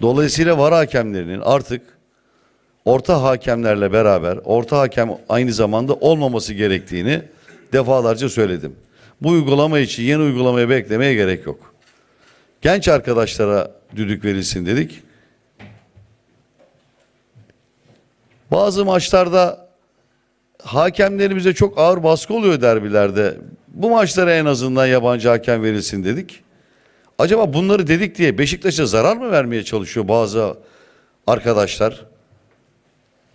Dolayısıyla var hakemlerinin artık orta hakemlerle beraber orta hakem aynı zamanda olmaması gerektiğini defalarca söyledim. Bu uygulama için yeni uygulamaya beklemeye gerek yok. Genç arkadaşlara düdük verilsin dedik. Bazı maçlarda hakemlerimize çok ağır baskı oluyor derbilerde. Bu maçlara en azından yabancı hakem verilsin dedik. Acaba bunları dedik diye Beşiktaş'a zarar mı vermeye çalışıyor bazı arkadaşlar?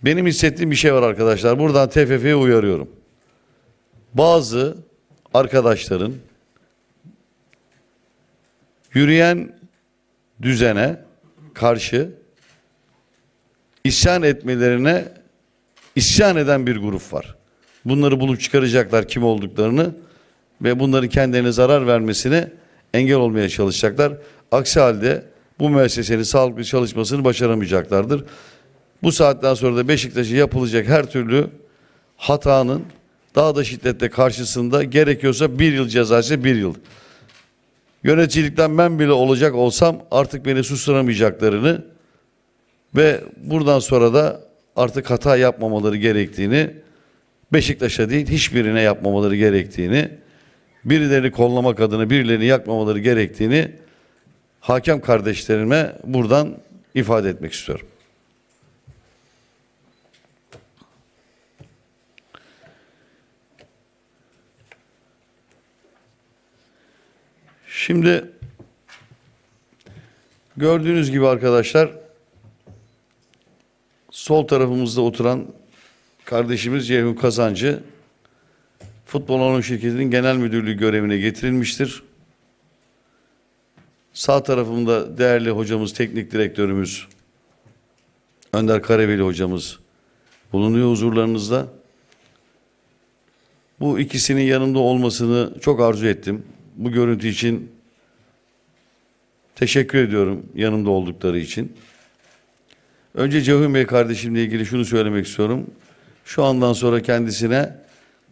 Benim hissettiğim bir şey var arkadaşlar. Buradan TFF'ye uyarıyorum. Bazı arkadaşların yürüyen düzene karşı isyan etmelerine isyan eden bir grup var. Bunları bulup çıkaracaklar kim olduklarını ve bunların kendilerine zarar vermesine engel olmaya çalışacaklar. Aksi halde bu müessesenin sağlıklı çalışmasını başaramayacaklardır. Bu saatten sonra da Beşiktaş'a yapılacak her türlü hatanın daha da şiddetle karşısında gerekiyorsa bir yıl cezası bir yıl. Yöneticilikten ben bile olacak olsam artık beni susturamayacaklarını ve buradan sonra da artık hata yapmamaları gerektiğini Beşiktaş'a değil hiçbirine yapmamaları gerektiğini birilerini kollamak adına birilerini yakmamaları gerektiğini hakem kardeşlerime buradan ifade etmek istiyorum. Şimdi gördüğünüz gibi arkadaşlar sol tarafımızda oturan kardeşimiz Ceyhun Kazancı Futbol Anonim Şirketi'nin genel müdürlüğü görevine getirilmiştir. Sağ tarafımda değerli hocamız, teknik direktörümüz Önder Karabeli hocamız bulunuyor huzurlarınızda. Bu ikisinin yanında olmasını çok arzu ettim. Bu görüntü için teşekkür ediyorum yanımda oldukları için. Önce Cevhim Bey kardeşimle ilgili şunu söylemek istiyorum. Şu andan sonra kendisine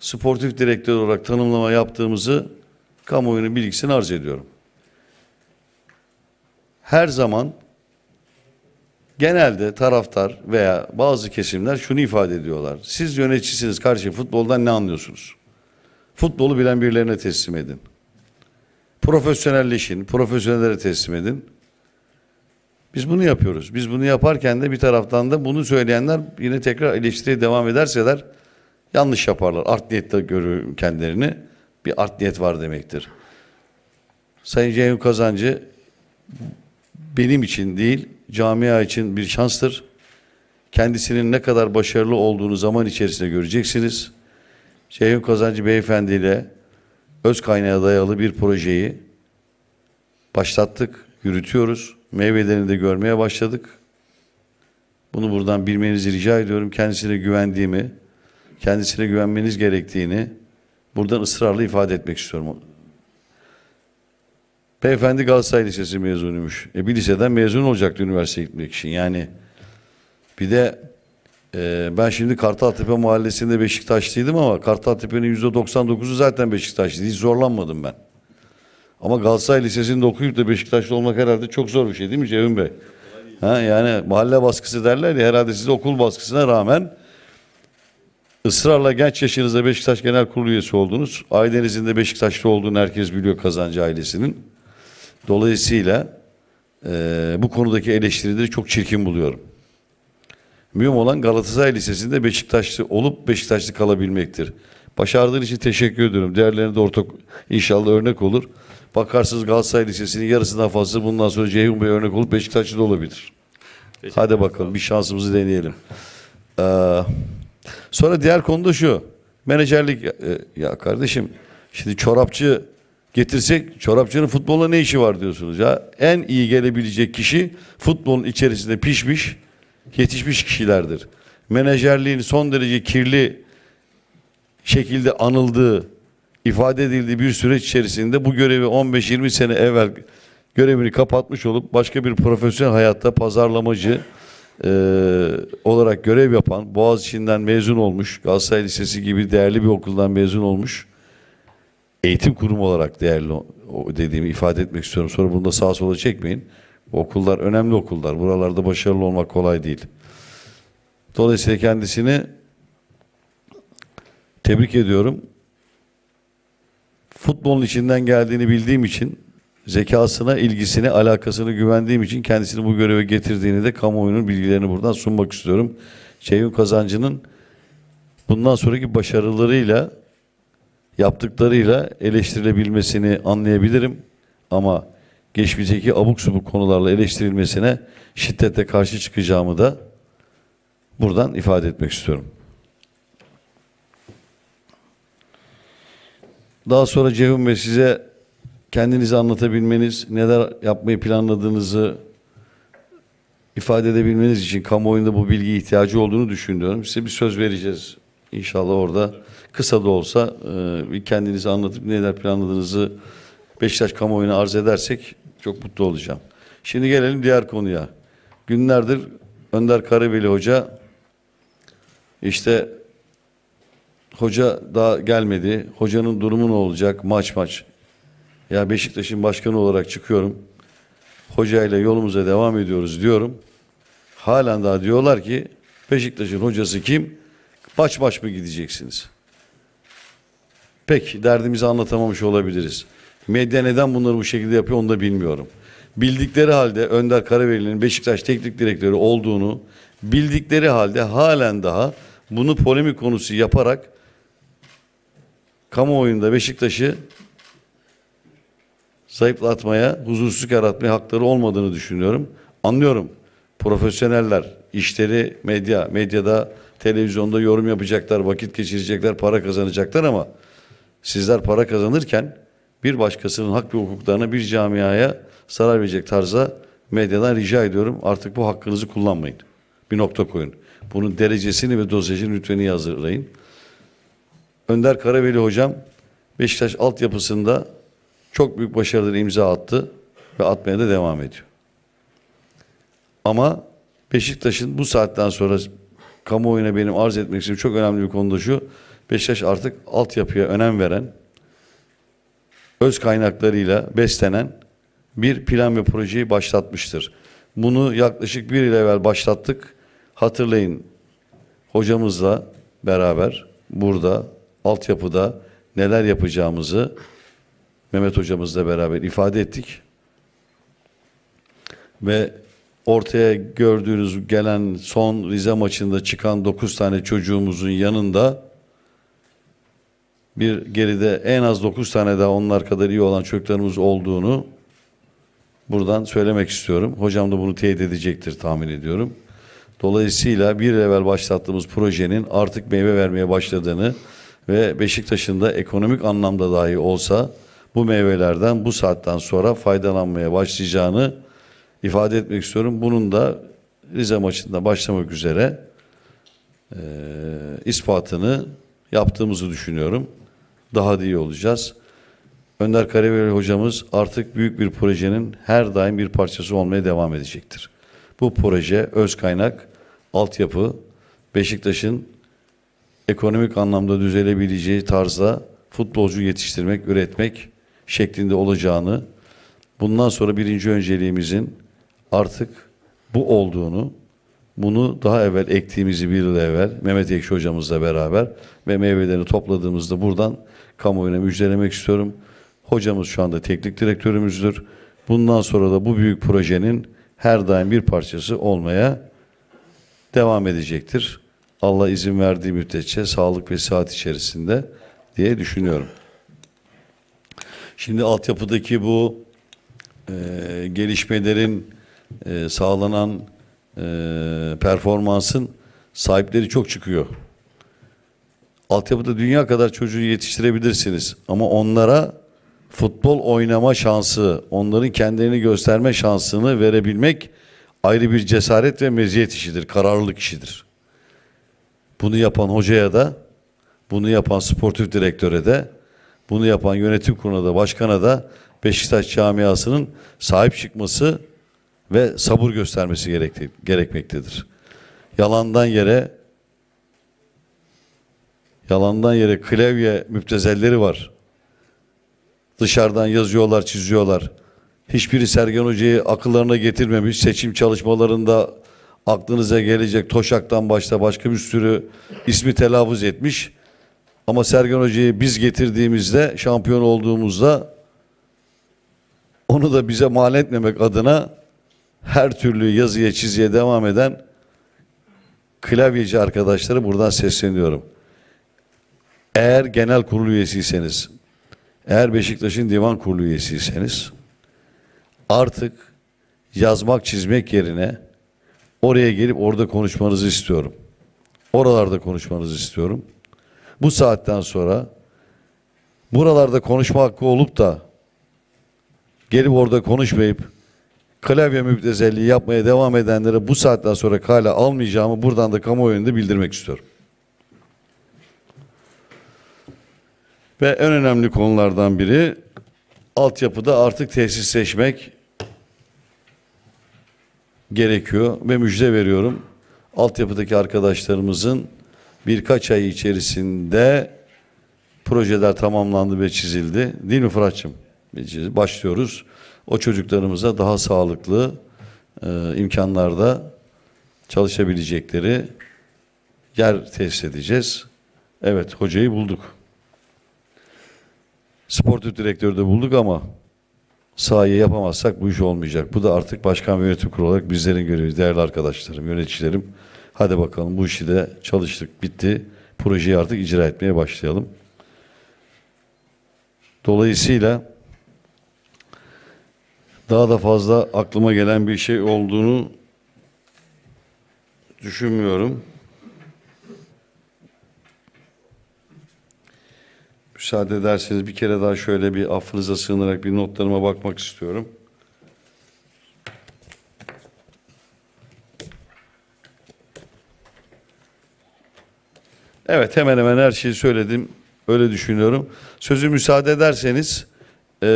sportif direktör olarak tanımlama yaptığımızı kamuoyunun bilgisini arz ediyorum. Her zaman genelde taraftar veya bazı kesimler şunu ifade ediyorlar. Siz yöneticisiniz karşı futboldan ne anlıyorsunuz? Futbolu bilen birilerine teslim edin. Profesyonelleşin, profesyonellere teslim edin. Biz bunu yapıyoruz. Biz bunu yaparken de bir taraftan da bunu söyleyenler yine tekrar eleştiriye devam ederseler yanlış yaparlar. Art niyette görür kendilerini. Bir art niyet var demektir. Sayın Ceyhun Kazancı benim için değil, camia için bir şanstır. Kendisinin ne kadar başarılı olduğunu zaman içerisinde göreceksiniz. Ceyhun Kazancı Beyefendi ile öz kaynağa dayalı bir projeyi başlattık, yürütüyoruz. Meyvelerini de görmeye başladık. Bunu buradan bilmenizi rica ediyorum. Kendisine güvendiğimi, kendisine güvenmeniz gerektiğini buradan ısrarla ifade etmek istiyorum. Beyefendi Galatasaray Lisesi mezunuymuş. E bir liseden mezun olacaktı üniversiteye gitmek için. Yani bir de e, ben şimdi Kartaltepe mahallesinde Beşiktaşlıydım ama Kartaltepe'nin yüzde 99'u zaten Beşiktaşlıydı. Hiç zorlanmadım ben. Ama Galatasaray Lisesi'nde okuyup da Beşiktaşlı olmak herhalde çok zor bir şey değil mi Cevim Bey? Ha, yani mahalle baskısı derler ya herhalde siz okul baskısına rağmen ısrarla genç yaşınızda Beşiktaş Genel Kurulu üyesi oldunuz. Ailenizin de Beşiktaşlı olduğunu herkes biliyor kazancı ailesinin. Dolayısıyla e, bu konudaki eleştirileri çok çirkin buluyorum. Mühim olan Galatasaray Lisesi'nde Beşiktaşlı olup Beşiktaşlı kalabilmektir. Başardığın için teşekkür ediyorum. Değerlerine de ortak inşallah örnek olur. Bakarsınız Galatasaray Lisesi'nin yarısından fazlası bundan sonra Ceyhun Bey örnek olup Beşiktaşlı da olabilir. Hadi bakalım bir şansımızı deneyelim. Ee, sonra diğer konu da şu. Menajerlik. e, ya kardeşim şimdi çorapçı getirsek çorapçının futbolla ne işi var diyorsunuz ya. En iyi gelebilecek kişi futbolun içerisinde pişmiş, yetişmiş kişilerdir. Menajerliğin son derece kirli şekilde anıldığı, ifade edildiği bir süreç içerisinde bu görevi 15-20 sene evvel görevini kapatmış olup başka bir profesyonel hayatta pazarlamacı e, olarak görev yapan, Boğaziçi'nden mezun olmuş, Galatasaray Lisesi gibi değerli bir okuldan mezun olmuş, eğitim kurumu olarak değerli dediğimi ifade etmek istiyorum. Sonra bunu da sağa sola çekmeyin. Okullar önemli okullar. Buralarda başarılı olmak kolay değil. Dolayısıyla kendisini tebrik ediyorum. Futbolun içinden geldiğini bildiğim için zekasına, ilgisine, alakasını güvendiğim için kendisini bu göreve getirdiğini de kamuoyunun bilgilerini buradan sunmak istiyorum. Ceyhun Kazancı'nın bundan sonraki başarılarıyla yaptıklarıyla eleştirilebilmesini anlayabilirim. Ama geçmişteki abuk subuk konularla eleştirilmesine şiddetle karşı çıkacağımı da buradan ifade etmek istiyorum. Daha sonra Ceyhun Bey size kendinizi anlatabilmeniz, neler yapmayı planladığınızı ifade edebilmeniz için kamuoyunda bu bilgiye ihtiyacı olduğunu düşünüyorum. Size bir söz vereceğiz. İnşallah orada kısa da olsa e, kendinizi anlatıp neler planladığınızı Beşiktaş kamuoyuna arz edersek çok mutlu olacağım. Şimdi gelelim diğer konuya. Günlerdir Önder Karabeli Hoca işte hoca daha gelmedi. Hocanın durumu ne olacak? Maç maç. Ya Beşiktaş'ın başkanı olarak çıkıyorum. Hocayla yolumuza devam ediyoruz diyorum. Halen daha diyorlar ki Beşiktaş'ın hocası kim? Maç maç mı gideceksiniz? Pek derdimizi anlatamamış olabiliriz. Medya neden bunları bu şekilde yapıyor onu da bilmiyorum. Bildikleri halde Önder Karaveli'nin Beşiktaş teknik direktörü olduğunu bildikleri halde halen daha bunu polemik konusu yaparak kamuoyunda Beşiktaş'ı zayıflatmaya, huzursuzluk yaratmaya hakları olmadığını düşünüyorum. Anlıyorum. Profesyoneller, işleri medya, medyada, televizyonda yorum yapacaklar, vakit geçirecekler, para kazanacaklar ama sizler para kazanırken bir başkasının hak ve hukuklarına bir camiaya zarar verecek tarzda medyadan rica ediyorum. Artık bu hakkınızı kullanmayın. Bir nokta koyun. Bunun derecesini ve dozajını lütfen hazırlayın. Önder Karaveli hocam Beşiktaş altyapısında çok büyük başarıları imza attı ve atmaya da devam ediyor. Ama Beşiktaş'ın bu saatten sonra kamuoyuna benim arz etmek istediğim çok önemli bir konu da şu. Beşiktaş artık altyapıya önem veren, öz kaynaklarıyla beslenen bir plan ve projeyi başlatmıştır. Bunu yaklaşık bir yıl evvel başlattık. Hatırlayın hocamızla beraber burada altyapıda neler yapacağımızı Mehmet hocamızla beraber ifade ettik. Ve ortaya gördüğünüz gelen son Rize maçında çıkan 9 tane çocuğumuzun yanında bir geride en az 9 tane daha onlar kadar iyi olan çocuklarımız olduğunu buradan söylemek istiyorum. Hocam da bunu teyit edecektir tahmin ediyorum. Dolayısıyla bir evvel başlattığımız projenin artık meyve vermeye başladığını ve Beşiktaş'ın da ekonomik anlamda dahi olsa bu meyvelerden bu saatten sonra faydalanmaya başlayacağını ifade etmek istiyorum. Bunun da Rize maçında başlamak üzere e, ispatını yaptığımızı düşünüyorum. Daha da iyi olacağız. Önder Karayel hocamız artık büyük bir projenin her daim bir parçası olmaya devam edecektir. Bu proje öz kaynak, altyapı, Beşiktaş'ın ekonomik anlamda düzelebileceği tarzda futbolcu yetiştirmek, üretmek şeklinde olacağını, bundan sonra birinci önceliğimizin artık bu olduğunu, bunu daha evvel ektiğimizi bir yıl evvel Mehmet Ekşi hocamızla beraber ve meyvelerini topladığımızda buradan kamuoyuna müjdelemek istiyorum. Hocamız şu anda teknik direktörümüzdür. Bundan sonra da bu büyük projenin her daim bir parçası olmaya devam edecektir. Allah izin verdiği müddetçe sağlık ve sıhhat içerisinde diye düşünüyorum. Şimdi altyapıdaki bu e, gelişmelerin e, sağlanan e, performansın sahipleri çok çıkıyor. Altyapıda dünya kadar çocuğu yetiştirebilirsiniz ama onlara futbol oynama şansı, onların kendilerini gösterme şansını verebilmek ayrı bir cesaret ve meziyet işidir, kararlılık işidir. Bunu yapan hocaya da, bunu yapan sportif direktöre de, bunu yapan yönetim kuruluna da, başkana da Beşiktaş camiasının sahip çıkması ve sabır göstermesi gerekti, gerekmektedir. Yalandan yere yalandan yere klavye müptezelleri var. Dışarıdan yazıyorlar, çiziyorlar. Hiçbiri Sergen Hoca'yı akıllarına getirmemiş. Seçim çalışmalarında aklınıza gelecek Toşak'tan başta başka bir sürü ismi telaffuz etmiş. Ama Sergen Hoca'yı biz getirdiğimizde, şampiyon olduğumuzda onu da bize mal etmemek adına her türlü yazıya çiziye devam eden klavyeci arkadaşları buradan sesleniyorum. Eğer genel kurulu üyesiyseniz, eğer Beşiktaş'ın divan kurulu üyesiyseniz artık yazmak çizmek yerine oraya gelip orada konuşmanızı istiyorum. Oralarda konuşmanızı istiyorum. Bu saatten sonra buralarda konuşma hakkı olup da gelip orada konuşmayıp klavye müptezelliği yapmaya devam edenlere bu saatten sonra kale almayacağımı buradan da kamuoyunda bildirmek istiyorum. Ve en önemli konulardan biri altyapıda artık tesisleşmek gerekiyor ve müjde veriyorum. Altyapıdaki arkadaşlarımızın birkaç ay içerisinde projeler tamamlandı ve çizildi. Değil mi Fırat'cığım? Başlıyoruz. O çocuklarımıza daha sağlıklı e, imkanlarda çalışabilecekleri yer tesis edeceğiz. Evet, hocayı bulduk. Sportif direktörü de bulduk ama sahayı yapamazsak bu iş olmayacak. Bu da artık başkan yönetim kurulu olarak bizlerin görevi. Değerli arkadaşlarım, yöneticilerim. Hadi bakalım bu işi de çalıştık, bitti. Projeyi artık icra etmeye başlayalım. Dolayısıyla daha da fazla aklıma gelen bir şey olduğunu düşünmüyorum. Müsaade ederseniz bir kere daha şöyle bir affınıza sığınarak bir notlarıma bakmak istiyorum. Evet hemen hemen her şeyi söyledim. Öyle düşünüyorum. Sözü müsaade ederseniz ee,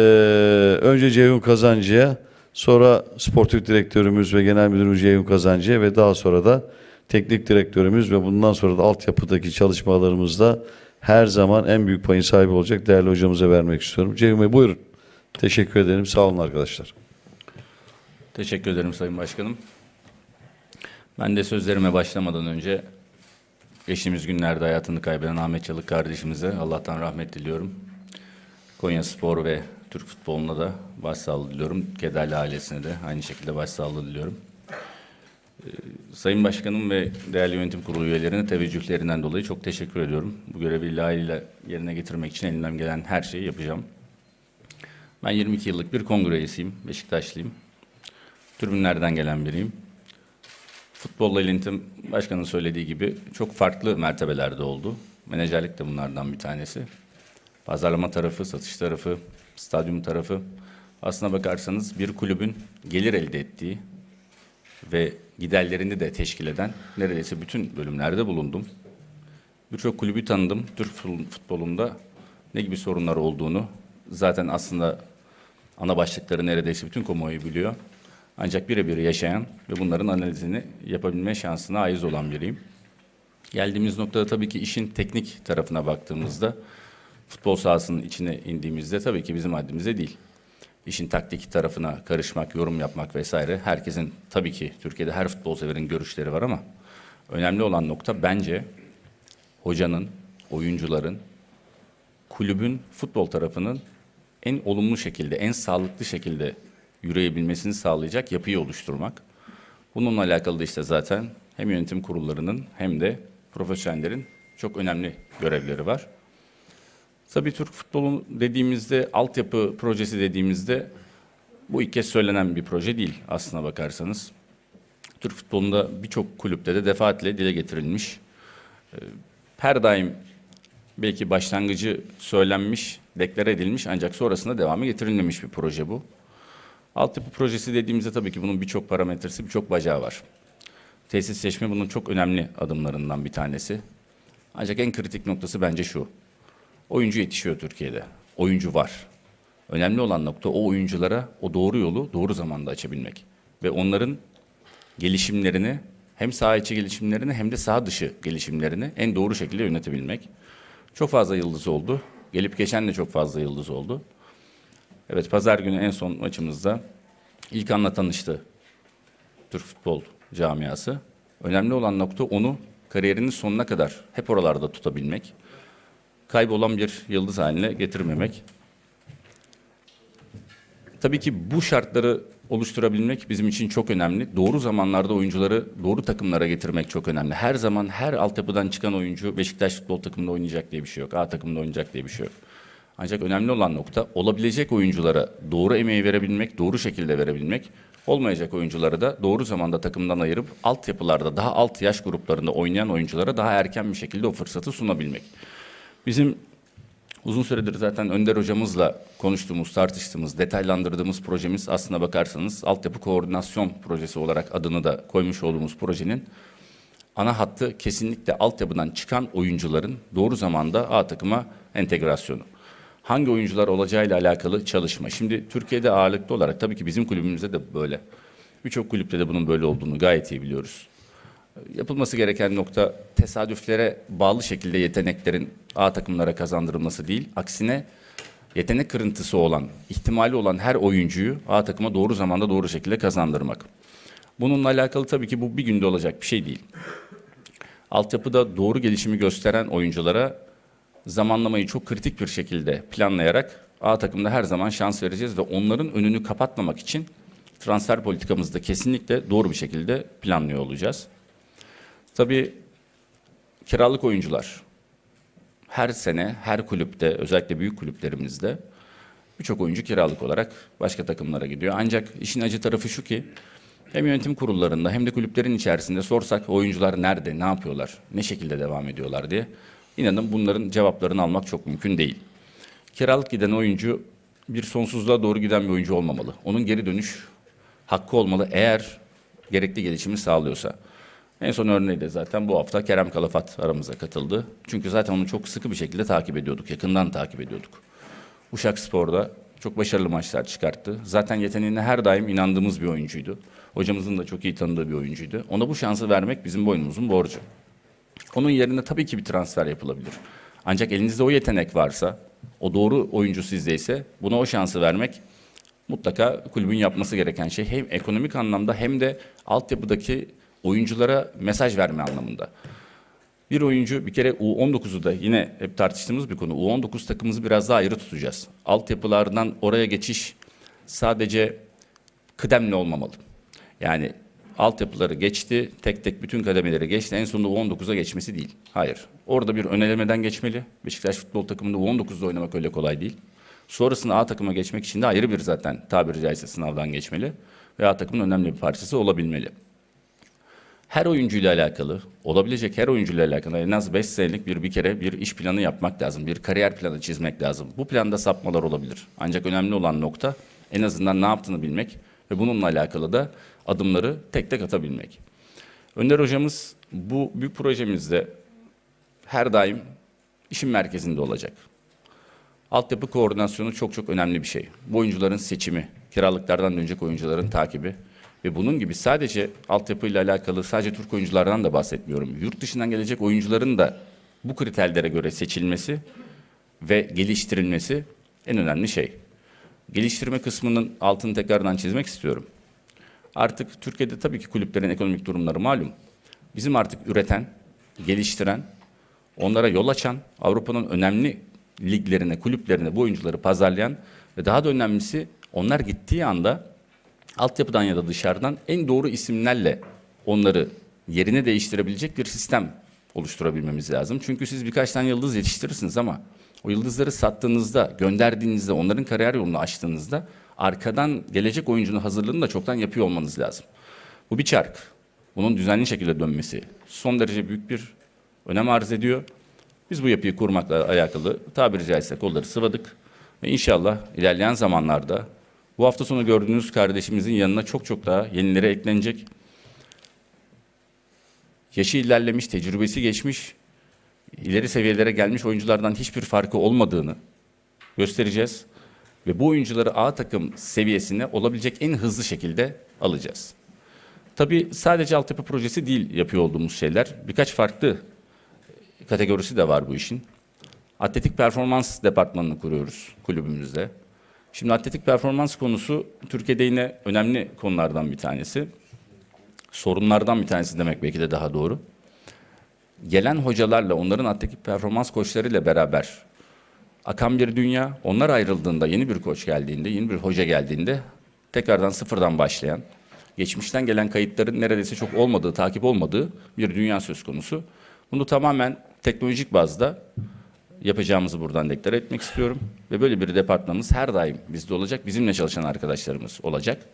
önce Ceyhun Kazancı'ya sonra sportif direktörümüz ve genel müdürümüz Ceyhun Kazancı'ya ve daha sonra da teknik direktörümüz ve bundan sonra da altyapıdaki çalışmalarımızda her zaman en büyük payın sahibi olacak değerli hocamıza vermek istiyorum. Ceyhun Bey buyurun. Teşekkür ederim. Sağ olun arkadaşlar. Teşekkür ederim Sayın Başkanım. Ben de sözlerime başlamadan önce geçtiğimiz günlerde hayatını kaybeden Ahmet Çalık kardeşimize Allah'tan rahmet diliyorum. Konya Spor ve Türk futboluna da başsağlığı diliyorum. Kederli ailesine de aynı şekilde başsağlığı diliyorum. Ee, Sayın Başkanım ve değerli yönetim kurulu üyelerine teveccühlerinden dolayı çok teşekkür ediyorum. Bu görevi layığıyla yerine getirmek için elimden gelen her şeyi yapacağım. Ben 22 yıllık bir kongre üyesiyim, Beşiktaşlıyım. Tribünlerden gelen biriyim. Futbolla ilintim başkanın söylediği gibi çok farklı mertebelerde oldu. Menajerlik de bunlardan bir tanesi. Pazarlama tarafı, satış tarafı, stadyum tarafı. Aslına bakarsanız bir kulübün gelir elde ettiği ve giderlerini de teşkil eden neredeyse bütün bölümlerde bulundum. Birçok kulübü tanıdım. Türk futbolunda ne gibi sorunlar olduğunu zaten aslında ana başlıkları neredeyse bütün kamuoyu biliyor. Ancak birebir yaşayan ve bunların analizini yapabilme şansına aiz olan biriyim. Geldiğimiz noktada tabii ki işin teknik tarafına baktığımızda futbol sahasının içine indiğimizde tabii ki bizim haddimize değil. İşin taktik tarafına karışmak, yorum yapmak vesaire herkesin tabii ki Türkiye'de her futbol severin görüşleri var ama önemli olan nokta bence hocanın, oyuncuların, kulübün futbol tarafının en olumlu şekilde, en sağlıklı şekilde yürüyebilmesini sağlayacak yapıyı oluşturmak. Bununla alakalı da işte zaten hem yönetim kurullarının hem de profesyonellerin çok önemli görevleri var. Tabii Türk futbolu dediğimizde, altyapı projesi dediğimizde bu ilk kez söylenen bir proje değil aslına bakarsanız. Türk futbolunda birçok kulüpte de defaatle dile getirilmiş. Ee, her daim belki başlangıcı söylenmiş, deklare edilmiş ancak sonrasında devamı getirilmemiş bir proje bu. Altyapı projesi dediğimizde tabii ki bunun birçok parametresi, birçok bacağı var. Tesis seçme bunun çok önemli adımlarından bir tanesi. Ancak en kritik noktası bence şu. Oyuncu yetişiyor Türkiye'de. Oyuncu var. Önemli olan nokta o oyunculara o doğru yolu doğru zamanda açabilmek. Ve onların gelişimlerini hem saha içi gelişimlerini hem de saha dışı gelişimlerini en doğru şekilde yönetebilmek. Çok fazla yıldız oldu. Gelip geçen de çok fazla yıldız oldu. Evet pazar günü en son maçımızda ilk anla tanıştı Türk futbol camiası. Önemli olan nokta onu kariyerinin sonuna kadar hep oralarda tutabilmek. Kaybolan bir yıldız haline getirmemek. Tabii ki bu şartları oluşturabilmek bizim için çok önemli. Doğru zamanlarda oyuncuları doğru takımlara getirmek çok önemli. Her zaman her altyapıdan çıkan oyuncu Beşiktaş futbol takımında oynayacak diye bir şey yok. A takımında oynayacak diye bir şey yok. Ancak önemli olan nokta olabilecek oyunculara doğru emeği verebilmek, doğru şekilde verebilmek. Olmayacak oyuncuları da doğru zamanda takımdan ayırıp altyapılarda daha alt yaş gruplarında oynayan oyunculara daha erken bir şekilde o fırsatı sunabilmek. Bizim Uzun süredir zaten Önder hocamızla konuştuğumuz, tartıştığımız, detaylandırdığımız projemiz aslına bakarsanız altyapı koordinasyon projesi olarak adını da koymuş olduğumuz projenin ana hattı kesinlikle altyapıdan çıkan oyuncuların doğru zamanda A takıma entegrasyonu. Hangi oyuncular olacağıyla alakalı çalışma. Şimdi Türkiye'de ağırlıklı olarak tabii ki bizim kulübümüzde de böyle. Birçok kulüpte de bunun böyle olduğunu gayet iyi biliyoruz. Yapılması gereken nokta tesadüflere bağlı şekilde yeteneklerin A takımlara kazandırılması değil. Aksine yetenek kırıntısı olan, ihtimali olan her oyuncuyu A takıma doğru zamanda doğru şekilde kazandırmak. Bununla alakalı tabii ki bu bir günde olacak bir şey değil. Altyapıda doğru gelişimi gösteren oyunculara zamanlamayı çok kritik bir şekilde planlayarak A takımda her zaman şans vereceğiz ve onların önünü kapatmamak için transfer politikamızda kesinlikle doğru bir şekilde planlıyor olacağız. Tabii kiralık oyuncular her sene her kulüpte özellikle büyük kulüplerimizde birçok oyuncu kiralık olarak başka takımlara gidiyor. Ancak işin acı tarafı şu ki hem yönetim kurullarında hem de kulüplerin içerisinde sorsak oyuncular nerede, ne yapıyorlar, ne şekilde devam ediyorlar diye inanın bunların cevaplarını almak çok mümkün değil. Kiralık giden oyuncu bir sonsuzluğa doğru giden bir oyuncu olmamalı. Onun geri dönüş hakkı olmalı eğer gerekli gelişimi sağlıyorsa. En son örneği de zaten bu hafta Kerem Kalafat aramıza katıldı. Çünkü zaten onu çok sıkı bir şekilde takip ediyorduk, yakından takip ediyorduk. Uşak Spor'da çok başarılı maçlar çıkarttı. Zaten yeteneğine her daim inandığımız bir oyuncuydu. Hocamızın da çok iyi tanıdığı bir oyuncuydu. Ona bu şansı vermek bizim boynumuzun borcu. Onun yerine tabii ki bir transfer yapılabilir. Ancak elinizde o yetenek varsa, o doğru oyuncu sizdeyse buna o şansı vermek mutlaka kulübün yapması gereken şey hem ekonomik anlamda hem de altyapıdaki oyunculara mesaj verme anlamında. Bir oyuncu bir kere U19'u da yine hep tartıştığımız bir konu. U19 takımımızı biraz daha ayrı tutacağız. Altyapılardan oraya geçiş sadece kıdemli olmamalı. Yani altyapıları geçti, tek tek bütün kademeleri geçti. En sonunda U19'a geçmesi değil. Hayır. Orada bir önelemeden geçmeli. Beşiktaş futbol takımında U19'da oynamak öyle kolay değil. Sonrasında A takıma geçmek için de ayrı bir zaten tabiri caizse sınavdan geçmeli. Ve A takımın önemli bir parçası olabilmeli her oyuncuyla alakalı, olabilecek her oyuncuyla alakalı en az 5 senelik bir bir kere bir iş planı yapmak lazım. Bir kariyer planı çizmek lazım. Bu planda sapmalar olabilir. Ancak önemli olan nokta en azından ne yaptığını bilmek ve bununla alakalı da adımları tek tek atabilmek. Önder hocamız bu büyük projemizde her daim işin merkezinde olacak. Altyapı koordinasyonu çok çok önemli bir şey. Bu oyuncuların seçimi, kiralıklardan dönecek oyuncuların takibi, ve bunun gibi sadece altyapıyla alakalı sadece Türk oyunculardan da bahsetmiyorum. Yurt dışından gelecek oyuncuların da bu kriterlere göre seçilmesi ve geliştirilmesi en önemli şey. Geliştirme kısmının altını tekrardan çizmek istiyorum. Artık Türkiye'de tabii ki kulüplerin ekonomik durumları malum. Bizim artık üreten, geliştiren, onlara yol açan, Avrupa'nın önemli liglerine, kulüplerine bu oyuncuları pazarlayan ve daha da önemlisi onlar gittiği anda altyapıdan ya da dışarıdan en doğru isimlerle onları yerine değiştirebilecek bir sistem oluşturabilmemiz lazım. Çünkü siz birkaç tane yıldız yetiştirirsiniz ama o yıldızları sattığınızda, gönderdiğinizde, onların kariyer yolunu açtığınızda arkadan gelecek oyuncunun hazırlığını da çoktan yapıyor olmanız lazım. Bu bir çark. Bunun düzenli şekilde dönmesi son derece büyük bir önem arz ediyor. Biz bu yapıyı kurmakla alakalı tabiri caizse kolları sıvadık ve inşallah ilerleyen zamanlarda bu hafta sonu gördüğünüz kardeşimizin yanına çok çok daha yenileri eklenecek. Yaşı ilerlemiş, tecrübesi geçmiş, ileri seviyelere gelmiş oyunculardan hiçbir farkı olmadığını göstereceğiz. Ve bu oyuncuları A takım seviyesine olabilecek en hızlı şekilde alacağız. Tabii sadece altyapı projesi değil yapıyor olduğumuz şeyler. Birkaç farklı kategorisi de var bu işin. Atletik performans departmanını kuruyoruz kulübümüzde. Şimdi atletik performans konusu Türkiye'de yine önemli konulardan bir tanesi. Sorunlardan bir tanesi demek belki de daha doğru. Gelen hocalarla, onların atletik performans koçlarıyla beraber akan bir dünya, onlar ayrıldığında, yeni bir koç geldiğinde, yeni bir hoca geldiğinde tekrardan sıfırdan başlayan, geçmişten gelen kayıtların neredeyse çok olmadığı, takip olmadığı bir dünya söz konusu. Bunu tamamen teknolojik bazda yapacağımızı buradan deklare etmek istiyorum. Ve böyle bir departmanımız her daim bizde olacak. Bizimle çalışan arkadaşlarımız olacak.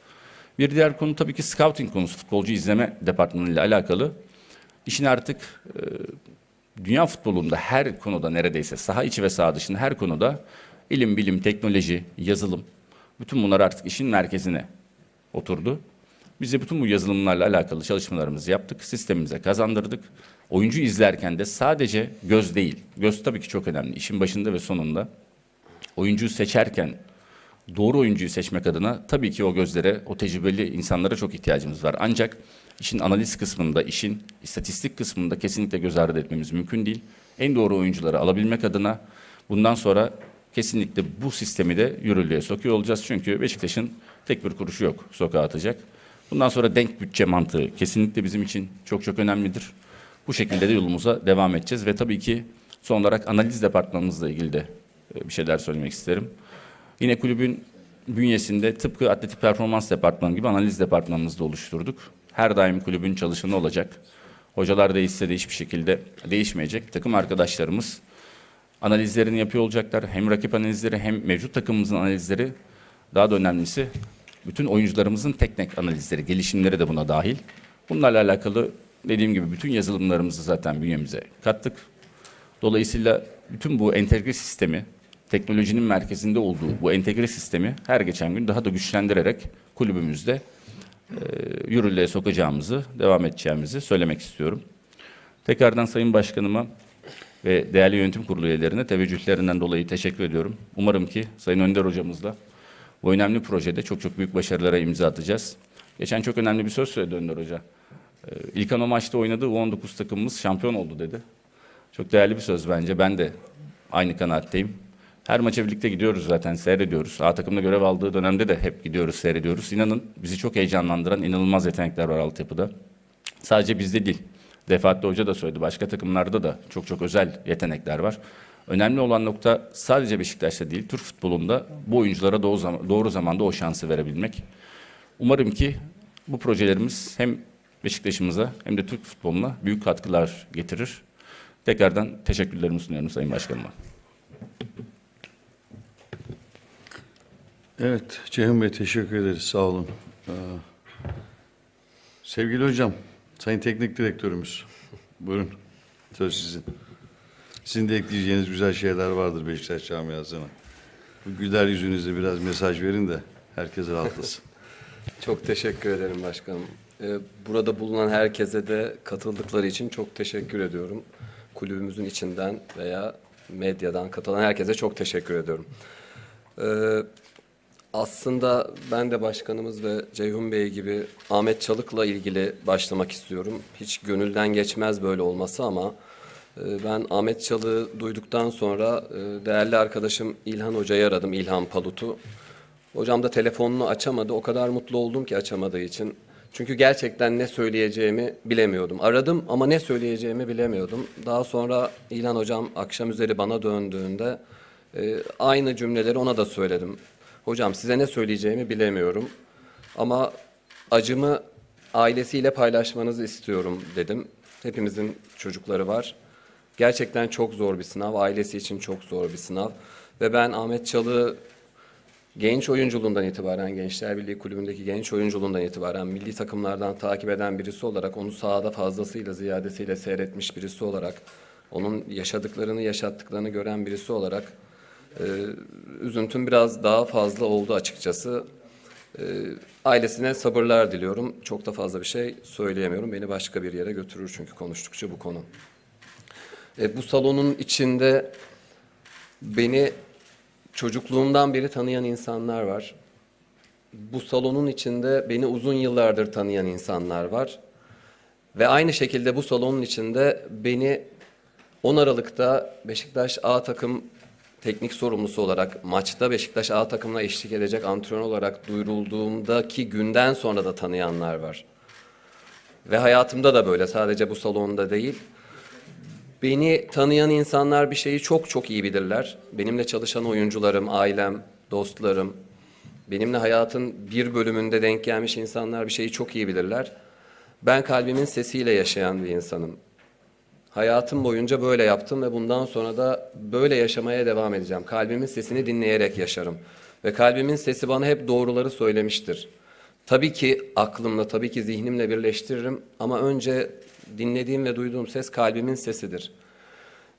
Bir diğer konu tabii ki scouting konusu, futbolcu izleme departmanı ile alakalı. İşin artık e, dünya futbolunda her konuda neredeyse saha içi ve saha dışında her konuda ilim, bilim, teknoloji, yazılım bütün bunlar artık işin merkezine oturdu. Biz de bütün bu yazılımlarla alakalı çalışmalarımızı yaptık, sistemimize kazandırdık. Oyuncu izlerken de sadece göz değil, göz tabii ki çok önemli işin başında ve sonunda. Oyuncuyu seçerken doğru oyuncuyu seçmek adına tabii ki o gözlere, o tecrübeli insanlara çok ihtiyacımız var. Ancak işin analiz kısmında, işin istatistik kısmında kesinlikle göz ardı etmemiz mümkün değil. En doğru oyuncuları alabilmek adına bundan sonra kesinlikle bu sistemi de yürürlüğe sokuyor olacağız. Çünkü Beşiktaş'ın tek bir kuruşu yok sokağa atacak. Bundan sonra denk bütçe mantığı kesinlikle bizim için çok çok önemlidir. Bu şekilde de yolumuza devam edeceğiz ve tabii ki son olarak analiz departmanımızla ilgili de e, bir şeyler söylemek isterim. Yine kulübün bünyesinde tıpkı atletik performans departmanı gibi analiz departmanımızı da oluşturduk. Her daim kulübün çalışanı olacak. Hocalar değişse de hiçbir şekilde değişmeyecek. Takım arkadaşlarımız analizlerini yapıyor olacaklar. Hem rakip analizleri hem mevcut takımımızın analizleri. Daha da önemlisi bütün oyuncularımızın teknik analizleri, gelişimleri de buna dahil. Bunlarla alakalı dediğim gibi bütün yazılımlarımızı zaten bünyemize kattık. Dolayısıyla bütün bu entegre sistemi, teknolojinin merkezinde olduğu bu entegre sistemi her geçen gün daha da güçlendirerek kulübümüzde e, yürürlüğe sokacağımızı, devam edeceğimizi söylemek istiyorum. Tekrardan Sayın Başkanıma ve değerli yönetim kurulu üyelerine teveccühlerinden dolayı teşekkür ediyorum. Umarım ki Sayın Önder hocamızla bu önemli projede çok çok büyük başarılara imza atacağız. Geçen çok önemli bir söz söyledi Önder Hoca. Ee, İlkan o maçta oynadığı U19 takımımız şampiyon oldu dedi. Çok değerli bir söz bence. Ben de aynı kanaatteyim. Her maça birlikte gidiyoruz zaten, seyrediyoruz. A takımda görev aldığı dönemde de hep gidiyoruz, seyrediyoruz. İnanın bizi çok heyecanlandıran inanılmaz yetenekler var altyapıda. Sadece bizde değil. Defaatle Hoca da söyledi. Başka takımlarda da çok çok özel yetenekler var. Önemli olan nokta sadece Beşiktaş'ta değil, Türk futbolunda bu oyunculara doğru, zam- doğru zamanda o şansı verebilmek. Umarım ki bu projelerimiz hem Beşiktaş'ımıza hem de Türk futboluna büyük katkılar getirir. Tekrardan teşekkürlerimi sunuyorum Sayın Başkanıma. Evet, Ceyhun Bey teşekkür ederiz. Sağ olun. Ee, sevgili hocam, Sayın Teknik Direktörümüz. Buyurun, söz sizin. Sizin de ekleyeceğiniz güzel şeyler vardır Beşiktaş camiasına. Bu güler yüzünüzle biraz mesaj verin de herkes rahatlasın. Çok teşekkür ederim başkanım. Ee, Burada bulunan herkese de katıldıkları için çok teşekkür ediyorum. Kulübümüzün içinden veya medyadan katılan herkese çok teşekkür ediyorum. Ee, Aslında ben de başkanımız ve Ceyhun Bey gibi Ahmet Çalık'la ilgili başlamak istiyorum. Hiç gönülden geçmez böyle olması ama e, ben Ahmet Çalık'ı duyduktan sonra e, değerli arkadaşım İlhan Hoca'yı aradım, İlhan Palut'u. Hocam da telefonunu açamadı. O kadar mutlu oldum ki açamadığı için. Çünkü gerçekten ne söyleyeceğimi bilemiyordum. Aradım ama ne söyleyeceğimi bilemiyordum. Daha sonra İlhan Hocam akşam üzeri bana döndüğünde e, aynı cümleleri ona da söyledim. Hocam size ne söyleyeceğimi bilemiyorum. Ama acımı ailesiyle paylaşmanızı istiyorum dedim. Hepimizin çocukları var. Gerçekten çok zor bir sınav. Ailesi için çok zor bir sınav. Ve ben Ahmet Çalı genç oyunculuğundan itibaren, Gençler Birliği Kulübü'ndeki genç oyunculuğundan itibaren milli takımlardan takip eden birisi olarak, onu sahada fazlasıyla, ziyadesiyle seyretmiş birisi olarak, onun yaşadıklarını, yaşattıklarını gören birisi olarak e, üzüntüm biraz daha fazla oldu açıkçası. E, ailesine sabırlar diliyorum. Çok da fazla bir şey söyleyemiyorum. Beni başka bir yere götürür çünkü konuştukça bu konu. E, bu salonun içinde beni çocukluğumdan beri tanıyan insanlar var. Bu salonun içinde beni uzun yıllardır tanıyan insanlar var. Ve aynı şekilde bu salonun içinde beni 10 Aralık'ta Beşiktaş A takım teknik sorumlusu olarak maçta Beşiktaş A takımına eşlik edecek antrenör olarak duyurulduğumdaki günden sonra da tanıyanlar var. Ve hayatımda da böyle sadece bu salonda değil. Beni tanıyan insanlar bir şeyi çok çok iyi bilirler. Benimle çalışan oyuncularım, ailem, dostlarım, benimle hayatın bir bölümünde denk gelmiş insanlar bir şeyi çok iyi bilirler. Ben kalbimin sesiyle yaşayan bir insanım. Hayatım boyunca böyle yaptım ve bundan sonra da böyle yaşamaya devam edeceğim. Kalbimin sesini dinleyerek yaşarım. Ve kalbimin sesi bana hep doğruları söylemiştir. Tabii ki aklımla, tabii ki zihnimle birleştiririm ama önce dinlediğim ve duyduğum ses kalbimin sesidir.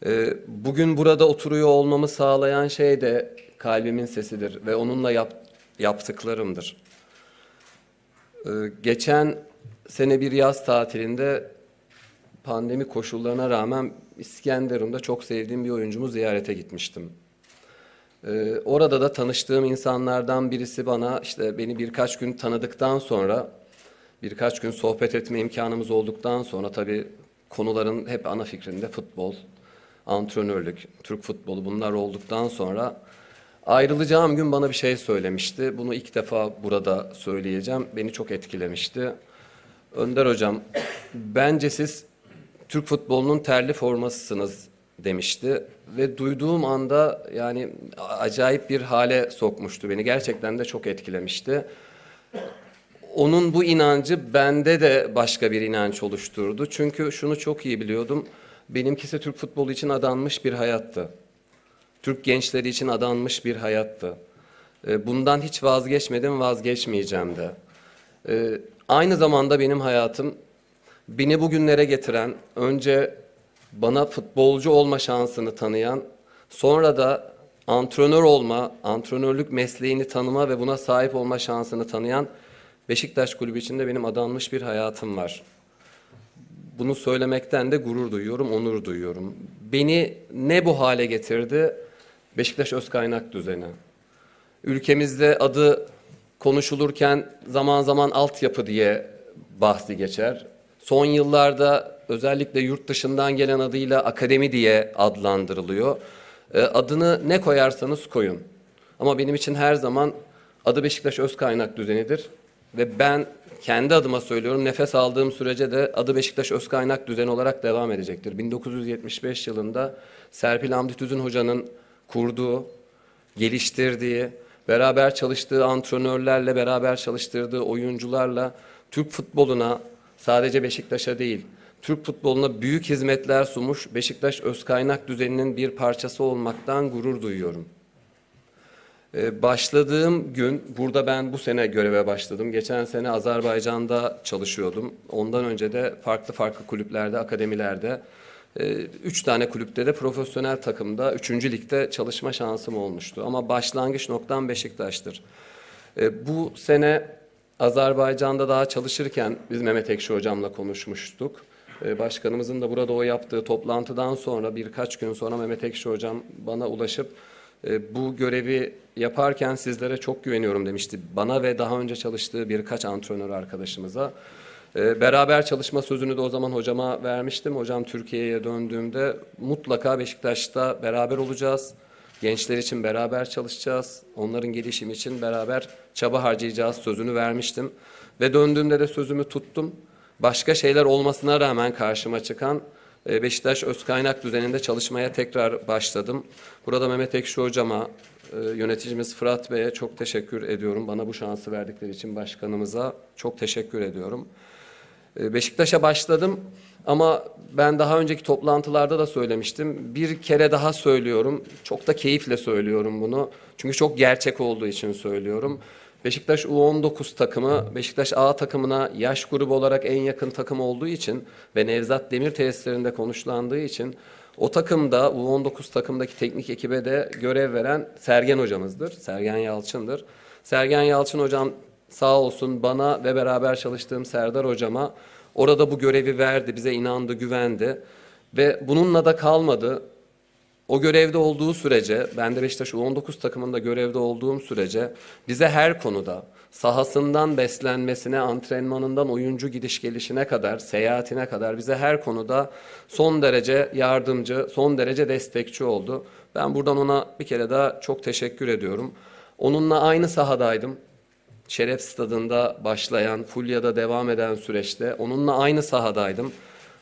Ee, Bugün burada oturuyor olmamı sağlayan şey de kalbimin sesidir ve onunla yap- yaptıklarımdır. Ee, Geçen sene bir yaz tatilinde pandemi koşullarına rağmen İskenderun'da çok sevdiğim bir oyuncumu ziyarete gitmiştim. Ee, orada da tanıştığım insanlardan birisi bana işte beni birkaç gün tanıdıktan sonra birkaç gün sohbet etme imkanımız olduktan sonra tabii konuların hep ana fikrinde futbol, antrenörlük, Türk futbolu bunlar olduktan sonra ayrılacağım gün bana bir şey söylemişti. Bunu ilk defa burada söyleyeceğim. Beni çok etkilemişti. Önder hocam, bence siz Türk futbolunun terli formasısınız demişti ve duyduğum anda yani acayip bir hale sokmuştu beni. Gerçekten de çok etkilemişti. Onun bu inancı bende de başka bir inanç oluşturdu. Çünkü şunu çok iyi biliyordum. Benimkisi Türk futbolu için adanmış bir hayattı. Türk gençleri için adanmış bir hayattı. E, Bundan hiç vazgeçmedim, vazgeçmeyeceğim de. E, Aynı zamanda benim hayatım beni bugünlere getiren, önce bana futbolcu olma şansını tanıyan, sonra da antrenör olma, antrenörlük mesleğini tanıma ve buna sahip olma şansını tanıyan Beşiktaş Kulübü içinde benim adanmış bir hayatım var. Bunu söylemekten de gurur duyuyorum, onur duyuyorum. Beni ne bu hale getirdi? Beşiktaş Özkaynak düzeni. Ülkemizde adı konuşulurken zaman zaman altyapı diye bahsi geçer. Son yıllarda özellikle yurt dışından gelen adıyla akademi diye adlandırılıyor. E, adını ne koyarsanız koyun. Ama benim için her zaman adı Beşiktaş Özkaynak düzenidir. Ve ben kendi adıma söylüyorum nefes aldığım sürece de adı Beşiktaş Özkaynak düzeni olarak devam edecektir. 1975 yılında Serpil Hamdi Tüzün Hoca'nın kurduğu, geliştirdiği, beraber çalıştığı antrenörlerle, beraber çalıştırdığı oyuncularla Türk futboluna sadece Beşiktaş'a değil, Türk futboluna büyük hizmetler sunmuş Beşiktaş Özkaynak düzeninin bir parçası olmaktan gurur duyuyorum. Ee, Başladığım gün, burada ben bu sene göreve başladım. Geçen sene Azerbaycan'da çalışıyordum. Ondan önce de farklı farklı kulüplerde, akademilerde, e, üç tane kulüpte de profesyonel takımda, üçüncü ligde çalışma şansım olmuştu. Ama başlangıç noktam Beşiktaş'tır. E, Bu sene Azerbaycan'da daha çalışırken biz Mehmet Ekşi hocamla konuşmuştuk. E, Başkanımızın da burada o yaptığı toplantıdan sonra birkaç gün sonra Mehmet Ekşi hocam bana ulaşıp e, bu görevi yaparken sizlere çok güveniyorum demişti. Bana ve daha önce çalıştığı birkaç antrenör arkadaşımıza. E, Beraber çalışma sözünü de o zaman hocama vermiştim. Hocam Türkiye'ye döndüğümde mutlaka Beşiktaş'ta beraber olacağız. Gençler için beraber çalışacağız. Onların gelişimi için beraber çaba harcayacağız sözünü vermiştim. Ve döndüğümde de sözümü tuttum. Başka şeyler olmasına rağmen karşıma çıkan e, Beşiktaş Özkaynak düzeninde çalışmaya tekrar başladım. Burada Mehmet Ekşi hocama, e, yöneticimiz Fırat Bey'e çok teşekkür ediyorum. Bana bu şansı verdikleri için başkanımıza çok teşekkür ediyorum. E, Beşiktaş'a başladım ama ben daha önceki toplantılarda da söylemiştim. Bir kere daha söylüyorum. Çok da keyifle söylüyorum bunu. Çünkü çok gerçek olduğu için söylüyorum. Beşiktaş U19 takımı, Beşiktaş A takımına yaş grubu olarak en yakın takım olduğu için ve Nevzat Demir tesislerinde konuşlandığı için o takımda U19 takımdaki teknik ekibe de görev veren Sergen hocamızdır. Sergen Yalçın'dır. Sergen Yalçın hocam sağ olsun bana ve beraber çalıştığım Serdar hocama orada bu görevi verdi, bize inandı, güvendi ve bununla da kalmadı. o görevde olduğu sürece, ben de Beşiktaş U19 takımında görevde olduğum sürece bize her konuda sahasından beslenmesine, antrenmanından oyuncu gidiş gelişine kadar, seyahatine kadar bize her konuda son derece yardımcı, son derece destekçi oldu. Ben buradan ona bir kere daha çok teşekkür ediyorum. Onunla aynı sahadaydım. Şeref Stadında başlayan, Fulya'da devam eden süreçte onunla aynı sahadaydım.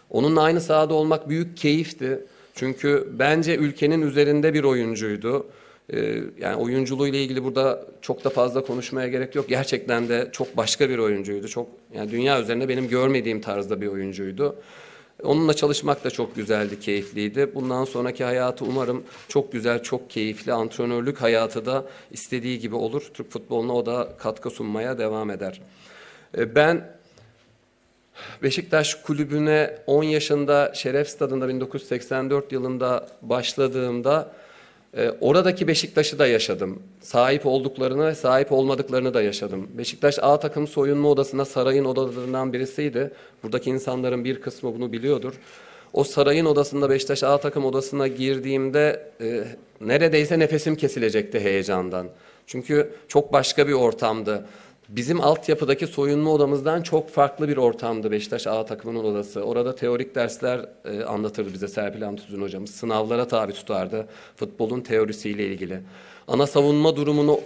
Onunla aynı sahada olmak büyük keyifti. Çünkü bence ülkenin üzerinde bir oyuncuydu. Ee, yani oyunculuğuyla ilgili burada çok da fazla konuşmaya gerek yok. Gerçekten de çok başka bir oyuncuydu. Çok yani dünya üzerinde benim görmediğim tarzda bir oyuncuydu. Onunla çalışmak da çok güzeldi, keyifliydi. Bundan sonraki hayatı umarım çok güzel, çok keyifli. Antrenörlük hayatı da istediği gibi olur. Türk futboluna o da katkı sunmaya devam eder. Ee, Ben Beşiktaş kulübüne 10 yaşında Şeref Stadı'nda 1984 yılında başladığımda e, oradaki Beşiktaş'ı da yaşadım. Sahip olduklarını sahip olmadıklarını da yaşadım. Beşiktaş A takım soyunma odasına sarayın odalarından birisiydi. Buradaki insanların bir kısmı bunu biliyordur. O sarayın odasında Beşiktaş A takım odasına girdiğimde e, neredeyse nefesim kesilecekti heyecandan. Çünkü çok başka bir ortamdı. Bizim altyapıdaki soyunma odamızdan çok farklı bir ortamdı Beşiktaş A takımının odası. Orada teorik dersler e, anlatırdı bize Serpil Hamtüzün hocamız. Sınavlara tabi tutardı futbolun teorisiyle ilgili. Ana savunma durumunu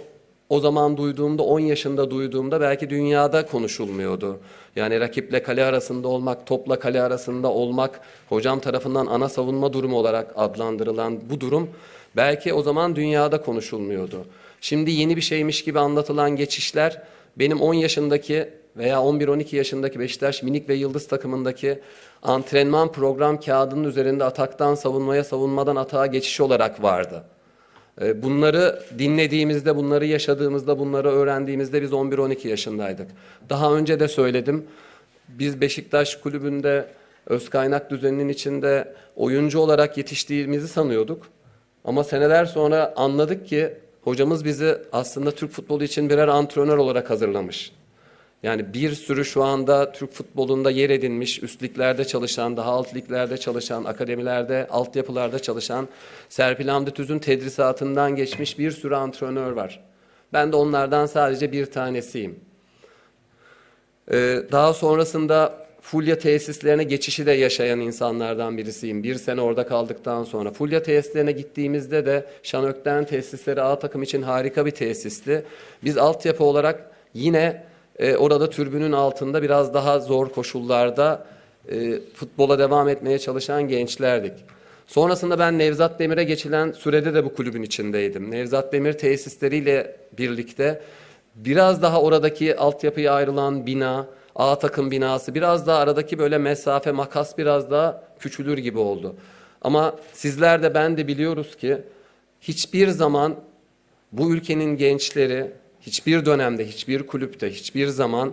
o zaman duyduğumda 10 yaşında duyduğumda belki dünyada konuşulmuyordu. Yani rakiple kale arasında olmak, topla kale arasında olmak, hocam tarafından ana savunma durumu olarak adlandırılan bu durum belki o zaman dünyada konuşulmuyordu. Şimdi yeni bir şeymiş gibi anlatılan geçişler benim 10 yaşındaki veya 11-12 yaşındaki Beşiktaş minik ve yıldız takımındaki antrenman program kağıdının üzerinde ataktan savunmaya, savunmadan atağa geçiş olarak vardı. E, Bunları dinlediğimizde, bunları yaşadığımızda, bunları öğrendiğimizde biz 11-12 yaşındaydık. Daha önce de söyledim. Biz Beşiktaş kulübünde öz kaynak düzeninin içinde oyuncu olarak yetiştiğimizi sanıyorduk. Ama seneler sonra anladık ki hocamız bizi aslında Türk futbolu için birer antrenör olarak hazırlamış. Yani bir sürü şu anda Türk futbolunda yer edinmiş, üst liglerde çalışan, daha alt liglerde çalışan, akademilerde, altyapılarda çalışan, Serpil Hamdi Tüz'ün tedrisatından geçmiş bir sürü antrenör var. Ben de onlardan sadece bir tanesiyim. Ee, daha sonrasında Fulya tesislerine geçişi de yaşayan insanlardan birisiyim. Bir sene orada kaldıktan sonra. Fulya tesislerine gittiğimizde de Şanökten tesisleri A takım için harika bir tesisti. Biz altyapı olarak yine e, orada türbünün altında biraz daha zor koşullarda e, futbola devam etmeye çalışan gençlerdik. Sonrasında ben Nevzat Demir'e geçilen sürede de bu kulübün içindeydim. Nevzat Demir tesisleriyle birlikte biraz daha oradaki altyapıya ayrılan bina, A takım binası biraz daha aradaki böyle mesafe makas biraz daha küçülür gibi oldu. Ama sizler de ben de biliyoruz ki hiçbir zaman bu ülkenin gençleri hiçbir dönemde, hiçbir kulüpte, hiçbir zaman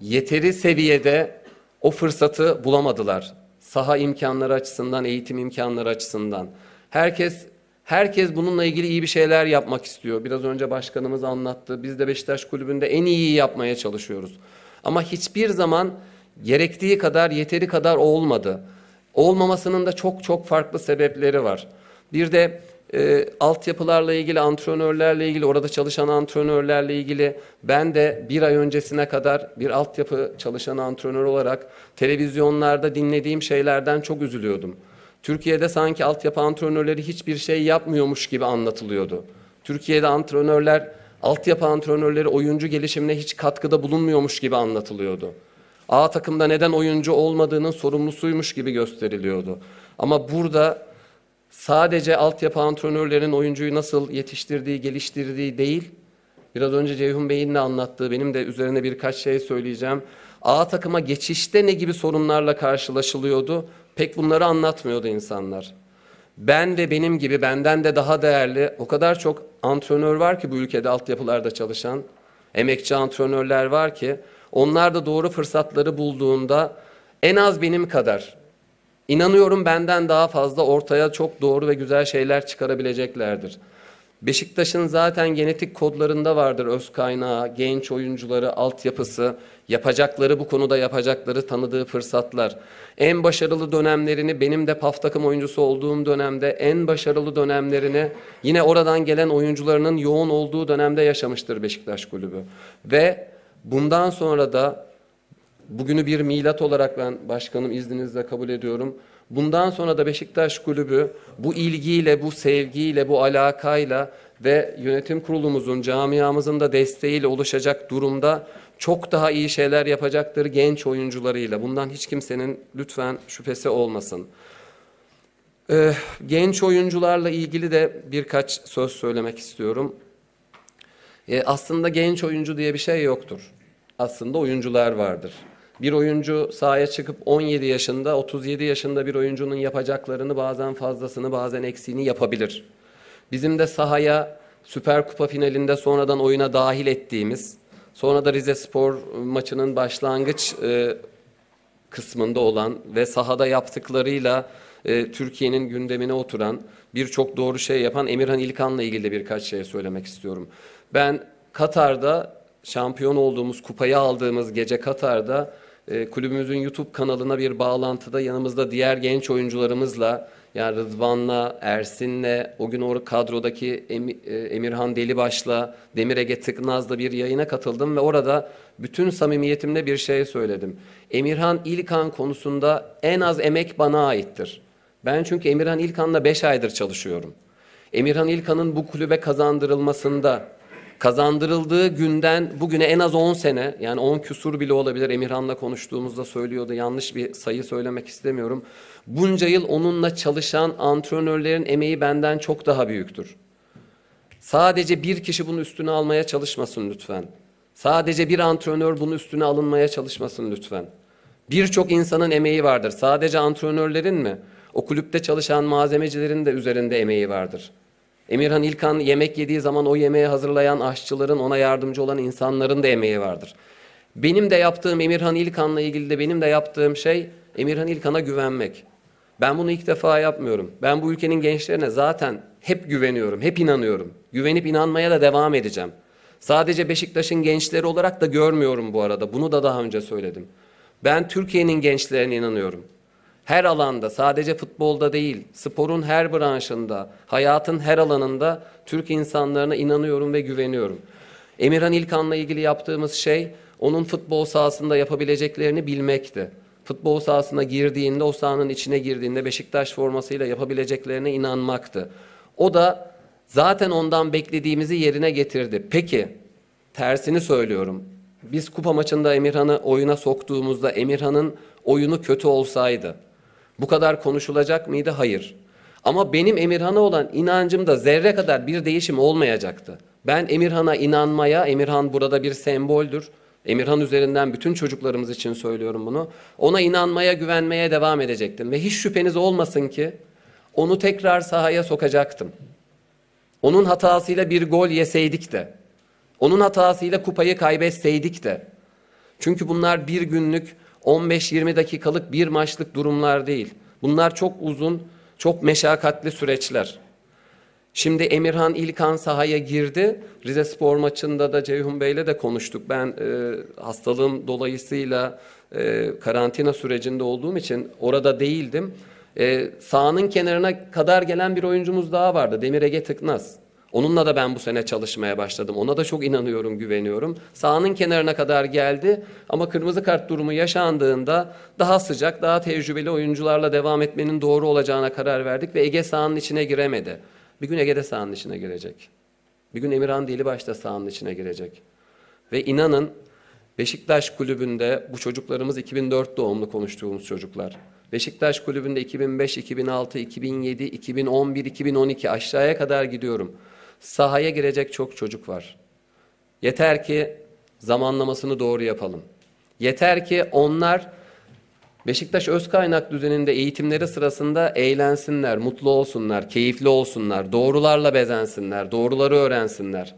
yeteri seviyede o fırsatı bulamadılar. Saha imkanları açısından, eğitim imkanları açısından. Herkes herkes bununla ilgili iyi bir şeyler yapmak istiyor. Biraz önce başkanımız anlattı. Biz de Beşiktaş Kulübü'nde en iyiyi yapmaya çalışıyoruz. Ama hiçbir zaman gerektiği kadar, yeteri kadar olmadı. Olmamasının da çok çok farklı sebepleri var. Bir de e, altyapılarla ilgili, antrenörlerle ilgili, orada çalışan antrenörlerle ilgili ben de bir ay öncesine kadar bir altyapı çalışan antrenör olarak televizyonlarda dinlediğim şeylerden çok üzülüyordum. Türkiye'de sanki altyapı antrenörleri hiçbir şey yapmıyormuş gibi anlatılıyordu. Türkiye'de antrenörler, altyapı antrenörleri oyuncu gelişimine hiç katkıda bulunmuyormuş gibi anlatılıyordu. A takımda neden oyuncu olmadığının sorumlusuymuş gibi gösteriliyordu. Ama burada sadece altyapı antrenörlerin oyuncuyu nasıl yetiştirdiği, geliştirdiği değil, biraz önce Ceyhun Bey'in de anlattığı, benim de üzerine birkaç şey söyleyeceğim. A takıma geçişte ne gibi sorunlarla karşılaşılıyordu? Pek bunları anlatmıyordu insanlar. Ben de benim gibi benden de daha değerli o kadar çok antrenör var ki bu ülkede altyapılarda çalışan, emekçi antrenörler var ki onlar da doğru fırsatları bulduğunda en az benim kadar İnanıyorum benden daha fazla ortaya çok doğru ve güzel şeyler çıkarabileceklerdir. Beşiktaş'ın zaten genetik kodlarında vardır öz kaynağı, genç oyuncuları, altyapısı, yapacakları bu konuda yapacakları tanıdığı fırsatlar. En başarılı dönemlerini benim de PAF takım oyuncusu olduğum dönemde en başarılı dönemlerini yine oradan gelen oyuncularının yoğun olduğu dönemde yaşamıştır Beşiktaş Kulübü. Ve bundan sonra da Bugünü bir milat olarak ben başkanım izninizle kabul ediyorum. Bundan sonra da Beşiktaş Kulübü bu ilgiyle, bu sevgiyle, bu alakayla ve yönetim kurulumuzun, camiamızın da desteğiyle oluşacak durumda çok daha iyi şeyler yapacaktır genç oyuncularıyla. Bundan hiç kimsenin lütfen şüphesi olmasın. Ee, genç oyuncularla ilgili de birkaç söz söylemek istiyorum. E, aslında genç oyuncu diye bir şey yoktur. Aslında oyuncular vardır. Bir oyuncu sahaya çıkıp 17 yaşında, 37 yaşında bir oyuncunun yapacaklarını bazen fazlasını, bazen eksiğini yapabilir. Bizim de sahaya Süper Kupa finalinde sonradan oyuna dahil ettiğimiz, sonra da Rize Spor maçının başlangıç e, kısmında olan ve sahada yaptıklarıyla e, Türkiye'nin gündemine oturan birçok doğru şey yapan Emirhan İlkan'la ilgili de birkaç şey söylemek istiyorum. Ben Katar'da şampiyon olduğumuz, kupayı aldığımız gece Katar'da e, kulübümüzün YouTube kanalına bir bağlantıda yanımızda diğer genç oyuncularımızla yani Rıdvan'la, Ersin'le, o gün o kadrodaki e, Emirhan Delibaş'la, Demir Ege Tıknaz'la bir yayına katıldım ve orada bütün samimiyetimle bir şey söyledim. Emirhan İlkan konusunda en az emek bana aittir. Ben çünkü Emirhan İlkan'la 5 aydır çalışıyorum. Emirhan İlkan'ın bu kulübe kazandırılmasında, kazandırıldığı günden bugüne en az 10 sene, yani 10 küsur bile olabilir Emirhan'la konuştuğumuzda söylüyordu, yanlış bir sayı söylemek istemiyorum. Bunca yıl onunla çalışan antrenörlerin emeği benden çok daha büyüktür. Sadece bir kişi bunu üstüne almaya çalışmasın lütfen. Sadece bir antrenör bunu üstüne alınmaya çalışmasın lütfen. Birçok insanın emeği vardır. Sadece antrenörlerin mi? O kulüpte çalışan malzemecilerin de üzerinde emeği vardır. Emirhan İlkan yemek yediği zaman o yemeği hazırlayan aşçıların, ona yardımcı olan insanların da emeği vardır. Benim de yaptığım Emirhan İlkan'la ilgili de benim de yaptığım şey Emirhan İlkan'a güvenmek. Ben bunu ilk defa yapmıyorum. Ben bu ülkenin gençlerine zaten hep güveniyorum, hep inanıyorum. Güvenip inanmaya da devam edeceğim. Sadece Beşiktaş'ın gençleri olarak da görmüyorum bu arada. Bunu da daha önce söyledim. Ben Türkiye'nin gençlerine inanıyorum. Her alanda, sadece futbolda değil, sporun her branşında, hayatın her alanında Türk insanlarına inanıyorum ve güveniyorum. Emirhan İlkan'la ilgili yaptığımız şey, onun futbol sahasında yapabileceklerini bilmekti. Futbol sahasına girdiğinde, o sahanın içine girdiğinde Beşiktaş formasıyla yapabileceklerine inanmaktı. O da zaten ondan beklediğimizi yerine getirdi. Peki, tersini söylüyorum. Biz kupa maçında Emirhan'ı oyuna soktuğumuzda Emirhan'ın oyunu kötü olsaydı bu kadar konuşulacak mıydı? Hayır. Ama benim Emirhan'a olan inancımda zerre kadar bir değişim olmayacaktı. Ben Emirhan'a inanmaya, Emirhan burada bir semboldür. Emirhan üzerinden bütün çocuklarımız için söylüyorum bunu. Ona inanmaya, güvenmeye devam edecektim. Ve hiç şüpheniz olmasın ki onu tekrar sahaya sokacaktım. Onun hatasıyla bir gol yeseydik de, onun hatasıyla kupayı kaybetseydik de. Çünkü bunlar bir günlük 15-20 dakikalık bir maçlık durumlar değil. Bunlar çok uzun, çok meşakkatli süreçler. Şimdi Emirhan İlkan sahaya girdi. Rize Spor maçında da Ceyhun Bey'le de konuştuk. Ben e, hastalığım dolayısıyla e, karantina sürecinde olduğum için orada değildim. E, sahanın kenarına kadar gelen bir oyuncumuz daha vardı. Demir Ege Tıknaz. Onunla da ben bu sene çalışmaya başladım. Ona da çok inanıyorum, güveniyorum. Sahanın kenarına kadar geldi ama kırmızı kart durumu yaşandığında daha sıcak, daha tecrübeli oyuncularla devam etmenin doğru olacağına karar verdik ve Ege sahanın içine giremedi. Bir gün Ege de sahanın içine girecek. Bir gün Emirhan Dilibaş da sahanın içine girecek. Ve inanın Beşiktaş kulübünde bu çocuklarımız 2004 doğumlu konuştuğumuz çocuklar. Beşiktaş kulübünde 2005, 2006, 2007, 2011, 2012 aşağıya kadar gidiyorum. Sahaya girecek çok çocuk var. Yeter ki zamanlamasını doğru yapalım. Yeter ki onlar Beşiktaş öz kaynak düzeninde eğitimleri sırasında eğlensinler, mutlu olsunlar, keyifli olsunlar, doğrularla bezensinler, doğruları öğrensinler.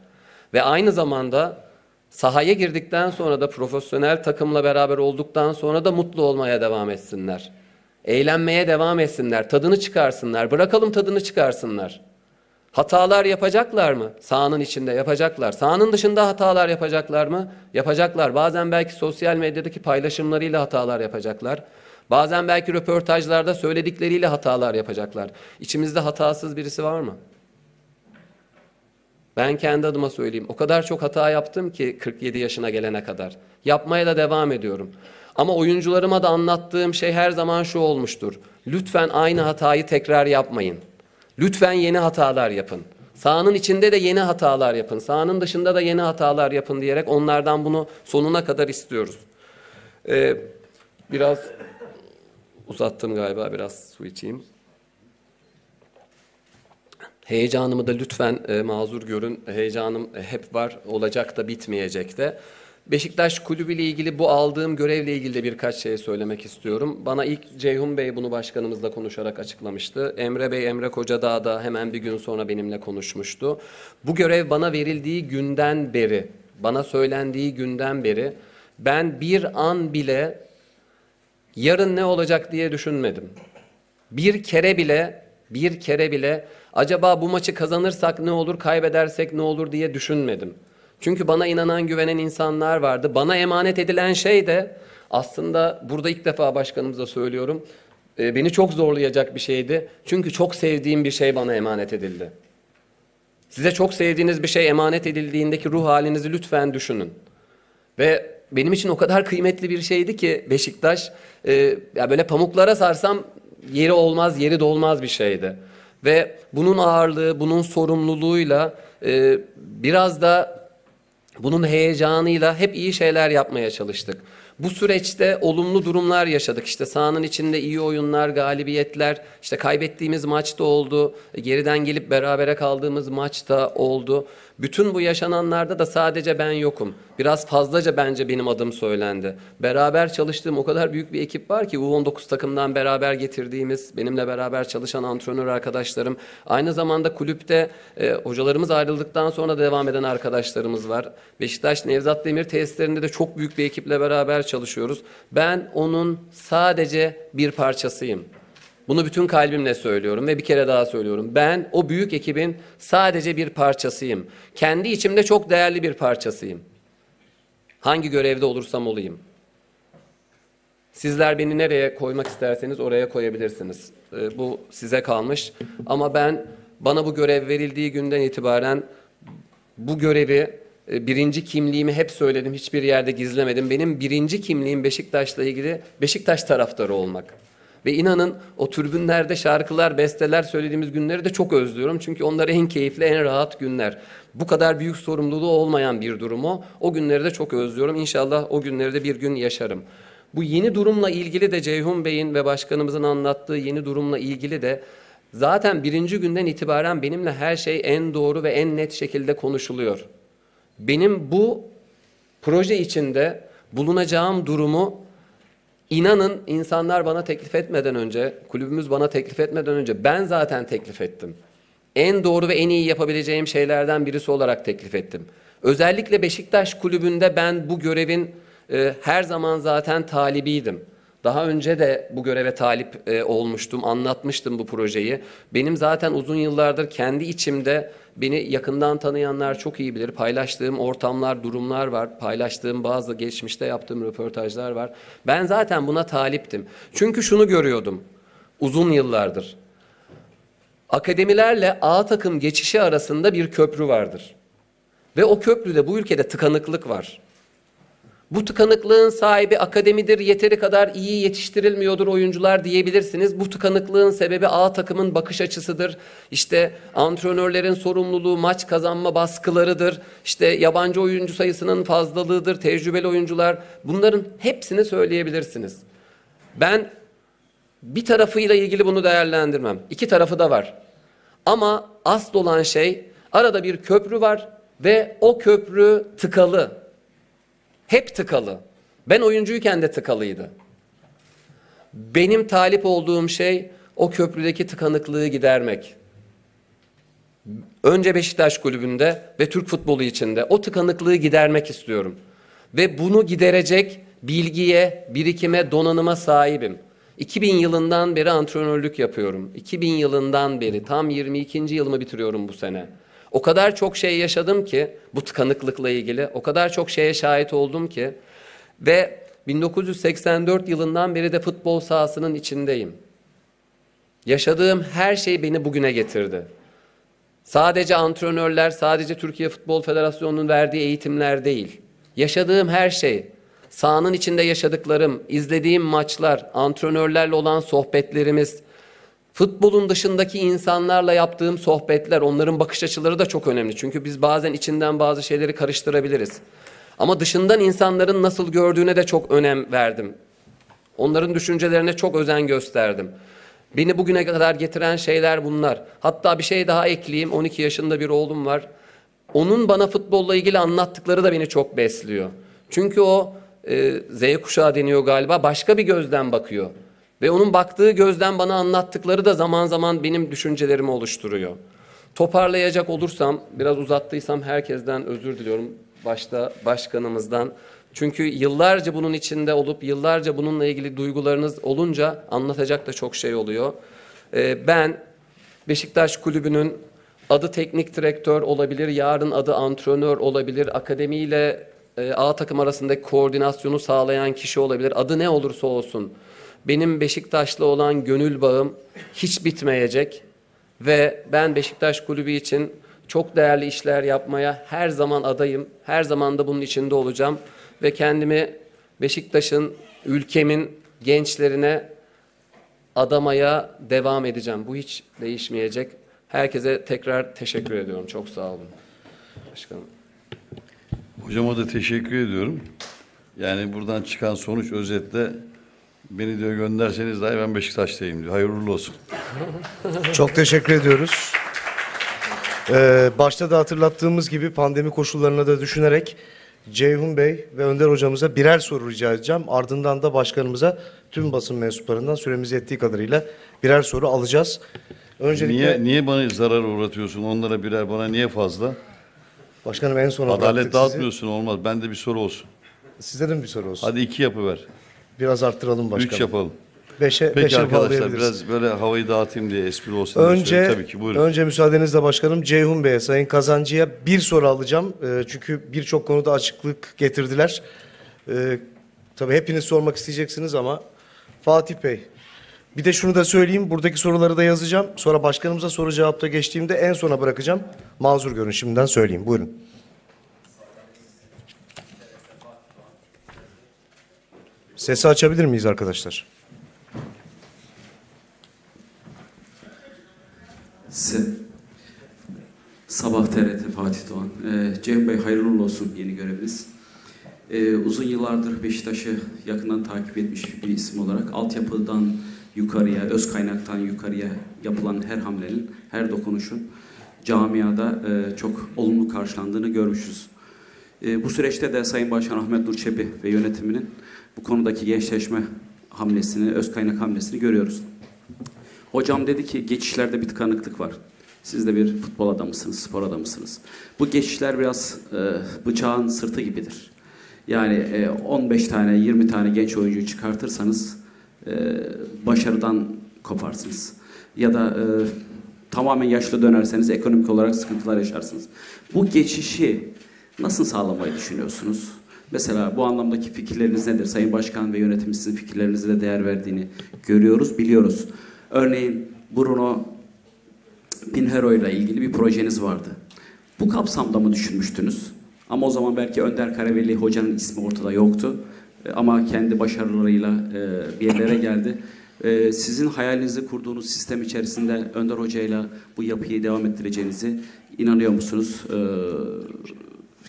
Ve aynı zamanda sahaya girdikten sonra da profesyonel takımla beraber olduktan sonra da mutlu olmaya devam etsinler. Eğlenmeye devam etsinler, tadını çıkarsınlar, bırakalım tadını çıkarsınlar. Hatalar yapacaklar mı? Sahanın içinde yapacaklar. Sahanın dışında hatalar yapacaklar mı? Yapacaklar. Bazen belki sosyal medyadaki paylaşımlarıyla hatalar yapacaklar. Bazen belki röportajlarda söyledikleriyle hatalar yapacaklar. İçimizde hatasız birisi var mı? Ben kendi adıma söyleyeyim. O kadar çok hata yaptım ki 47 yaşına gelene kadar. Yapmaya da devam ediyorum. Ama oyuncularıma da anlattığım şey her zaman şu olmuştur. Lütfen aynı hatayı tekrar yapmayın. Lütfen yeni hatalar yapın. Sahanın içinde de yeni hatalar yapın. Sahanın dışında da yeni hatalar yapın diyerek onlardan bunu sonuna kadar istiyoruz. Ee, biraz uzattım galiba. Biraz su içeyim. Heyecanımı da lütfen e, mazur görün. Heyecanım hep var, olacak da bitmeyecek de. Beşiktaş Kulübü ile ilgili bu aldığım görevle ilgili de birkaç şey söylemek istiyorum. Bana ilk Ceyhun Bey bunu başkanımızla konuşarak açıklamıştı. Emre Bey, Emre Kocadağ da hemen bir gün sonra benimle konuşmuştu. Bu görev bana verildiği günden beri, bana söylendiği günden beri ben bir an bile yarın ne olacak diye düşünmedim. Bir kere bile, bir kere bile acaba bu maçı kazanırsak ne olur, kaybedersek ne olur diye düşünmedim. Çünkü bana inanan, güvenen insanlar vardı. Bana emanet edilen şey de aslında burada ilk defa başkanımıza söylüyorum. e, Beni çok zorlayacak bir şeydi. Çünkü çok sevdiğim bir şey bana emanet edildi. Size çok sevdiğiniz bir şey emanet edildiğindeki ruh halinizi lütfen düşünün. Ve benim için o kadar kıymetli bir şeydi ki Beşiktaş e, ya böyle pamuklara sarsam yeri olmaz, yeri dolmaz bir şeydi. Ve bunun ağırlığı, bunun sorumluluğuyla e, biraz da bunun heyecanıyla hep iyi şeyler yapmaya çalıştık. Bu süreçte olumlu durumlar yaşadık. İşte sahanın içinde iyi oyunlar, galibiyetler, işte kaybettiğimiz maçta oldu, geriden gelip berabere kaldığımız maçta oldu. Bütün bu yaşananlarda da sadece ben yokum. Biraz fazlaca bence benim adım söylendi. Beraber çalıştığım o kadar büyük bir ekip var ki U19 takımdan beraber getirdiğimiz, benimle beraber çalışan antrenör arkadaşlarım. Aynı zamanda kulüpte e, hocalarımız ayrıldıktan sonra devam eden arkadaşlarımız var. Beşiktaş Nevzat Demir tesislerinde de çok büyük bir ekiple beraber çalışıyoruz. Ben onun sadece bir parçasıyım. Bunu bütün kalbimle söylüyorum ve bir kere daha söylüyorum. Ben o büyük ekibin sadece bir parçasıyım. Kendi içimde çok değerli bir parçasıyım. Hangi görevde olursam olayım. Sizler beni nereye koymak isterseniz oraya koyabilirsiniz. Ee, Bu size kalmış. Ama ben bana bu görev verildiği günden itibaren bu görevi e, birinci kimliğimi hep söyledim. Hiçbir yerde gizlemedim. Benim birinci kimliğim Beşiktaş'la ilgili Beşiktaş taraftarı olmak. Ve inanın o türbünlerde şarkılar, besteler söylediğimiz günleri de çok özlüyorum. Çünkü onlar en keyifli, en rahat günler. Bu kadar büyük sorumluluğu olmayan bir durumu. O günleri de çok özlüyorum. İnşallah o günleri de bir gün yaşarım. Bu yeni durumla ilgili de Ceyhun Bey'in ve başkanımızın anlattığı yeni durumla ilgili de zaten birinci günden itibaren benimle her şey en doğru ve en net şekilde konuşuluyor. Benim bu proje içinde bulunacağım durumu İnanın insanlar bana teklif etmeden önce, kulübümüz bana teklif etmeden önce ben zaten teklif ettim. En doğru ve en iyi yapabileceğim şeylerden birisi olarak teklif ettim. Özellikle Beşiktaş kulübünde ben bu görevin e, her zaman zaten talibiydim. Daha önce de bu göreve talip e, olmuştum, anlatmıştım bu projeyi. Benim zaten uzun yıllardır kendi içimde beni yakından tanıyanlar çok iyi bilir. Paylaştığım ortamlar, durumlar var. Paylaştığım bazı geçmişte yaptığım röportajlar var. Ben zaten buna taliptim. Çünkü şunu görüyordum uzun yıllardır. Akademilerle A takım geçişi arasında bir köprü vardır. Ve o köprüde bu ülkede tıkanıklık var. Bu tıkanıklığın sahibi akademidir, yeteri kadar iyi yetiştirilmiyordur oyuncular diyebilirsiniz. Bu tıkanıklığın sebebi A takımın bakış açısıdır. İşte antrenörlerin sorumluluğu, maç kazanma baskılarıdır. İşte yabancı oyuncu sayısının fazlalığıdır, tecrübeli oyuncular. Bunların hepsini söyleyebilirsiniz. Ben bir tarafıyla ilgili bunu değerlendirmem. İki tarafı da var. Ama asıl olan şey arada bir köprü var ve o köprü tıkalı. Hep tıkalı. Ben oyuncuyken de tıkalıydı. Benim talip olduğum şey o köprüdeki tıkanıklığı gidermek. Önce Beşiktaş kulübünde ve Türk futbolu içinde o tıkanıklığı gidermek istiyorum. Ve bunu giderecek bilgiye, birikime, donanıma sahibim. 2000 yılından beri antrenörlük yapıyorum. 2000 yılından beri tam 22. yılımı bitiriyorum bu sene. O kadar çok şey yaşadım ki bu tıkanıklıkla ilgili. O kadar çok şeye şahit oldum ki ve 1984 yılından beri de futbol sahasının içindeyim. Yaşadığım her şey beni bugüne getirdi. Sadece antrenörler, sadece Türkiye Futbol Federasyonu'nun verdiği eğitimler değil. Yaşadığım her şey, sahanın içinde yaşadıklarım, izlediğim maçlar, antrenörlerle olan sohbetlerimiz, futbolun dışındaki insanlarla yaptığım sohbetler, onların bakış açıları da çok önemli. Çünkü biz bazen içinden bazı şeyleri karıştırabiliriz. Ama dışından insanların nasıl gördüğüne de çok önem verdim. Onların düşüncelerine çok özen gösterdim. Beni bugüne kadar getiren şeyler bunlar. Hatta bir şey daha ekleyeyim. 12 yaşında bir oğlum var. Onun bana futbolla ilgili anlattıkları da beni çok besliyor. Çünkü o e, Z kuşağı deniyor galiba. Başka bir gözden bakıyor. Ve onun baktığı gözden bana anlattıkları da zaman zaman benim düşüncelerimi oluşturuyor. Toparlayacak olursam, biraz uzattıysam herkesten özür diliyorum. Başta başkanımızdan. Çünkü yıllarca bunun içinde olup yıllarca bununla ilgili duygularınız olunca anlatacak da çok şey oluyor. Ee, ben Beşiktaş Kulübü'nün adı teknik direktör olabilir, yarın adı antrenör olabilir, akademiyle e, A takım arasındaki koordinasyonu sağlayan kişi olabilir. Adı ne olursa olsun. Benim Beşiktaş'la olan gönül bağım hiç bitmeyecek ve ben Beşiktaş Kulübü için çok değerli işler yapmaya her zaman adayım. Her zaman da bunun içinde olacağım ve kendimi Beşiktaş'ın, ülkemin gençlerine adamaya devam edeceğim. Bu hiç değişmeyecek. Herkese tekrar teşekkür ediyorum. Çok sağ olun. Başkanım. Hocama da teşekkür ediyorum. Yani buradan çıkan sonuç özetle beni diyor gönderseniz dahi ben Beşiktaş'tayım diyor. Hayırlı olsun. Çok teşekkür ediyoruz. Ee, başta da hatırlattığımız gibi pandemi koşullarına da düşünerek Ceyhun Bey ve Önder hocamıza birer soru rica edeceğim. Ardından da başkanımıza tüm basın mensuplarından süremiz yettiği kadarıyla birer soru alacağız. Öncelikle Niye niye bana zarar uğratıyorsun? Onlara birer bana niye fazla? başkanım en sona Adalet bıraktık dağıtmıyorsun olmaz. Bende bir soru olsun. sizi. Size de mi bir soru olsun? Hadi iki yapıver. Biraz arttıralım başkanım. Üç yapalım. Beşe, Peki beşe arkadaşlar biraz böyle havayı dağıtayım diye espri olsun Önce. Tabii ki buyurun. önce müsaadenizle başkanım Ceyhun Bey'e, Sayın Kazancı'ya bir soru alacağım. Ee, çünkü birçok konuda açıklık getirdiler. Ee, tabii hepiniz sormak isteyeceksiniz ama Fatih Bey. Bir de şunu da söyleyeyim. Buradaki soruları da yazacağım. Sonra başkanımıza soru cevapta geçtiğimde en sona bırakacağım. Mazur görün şimdiden söyleyeyim. Buyurun. Sesi açabilir miyiz arkadaşlar? Size Sabah TRT Fatih Doğan. Ee, Cem Bey hayırlı olsun yeni göreviniz. Ee, uzun yıllardır Beşiktaş'ı yakından takip etmiş bir isim olarak altyapıdan yukarıya, öz kaynaktan yukarıya yapılan her hamlenin, her dokunuşun camiada e, çok olumlu karşılandığını görmüşüz. E, bu süreçte de Sayın Başkan Ahmet Nur Çebi ve yönetiminin bu konudaki gençleşme hamlesini, öz kaynak hamlesini görüyoruz. Hocam dedi ki geçişlerde bir tıkanıklık var. Siz de bir futbol adamısınız, spor adamısınız. Bu geçişler biraz e, bıçağın sırtı gibidir. Yani e, 15 tane, 20 tane genç oyuncuyu çıkartırsanız e, başarıdan koparsınız. Ya da e, tamamen yaşlı dönerseniz ekonomik olarak sıkıntılar yaşarsınız. Bu geçişi nasıl sağlamayı düşünüyorsunuz? Mesela bu anlamdaki fikirleriniz nedir? Sayın Başkan ve yönetim sizin fikirlerinize de değer verdiğini görüyoruz, biliyoruz. Örneğin Bruno Pinheiro ile ilgili bir projeniz vardı. Bu kapsamda mı düşünmüştünüz? Ama o zaman belki Önder Karaveli hocanın ismi ortada yoktu. E, Ama kendi başarılarıyla e, bir yerlere geldi. E, Sizin hayalinizi kurduğunuz sistem içerisinde Önder Hoca'yla bu yapıyı devam ettireceğinizi inanıyor musunuz? E,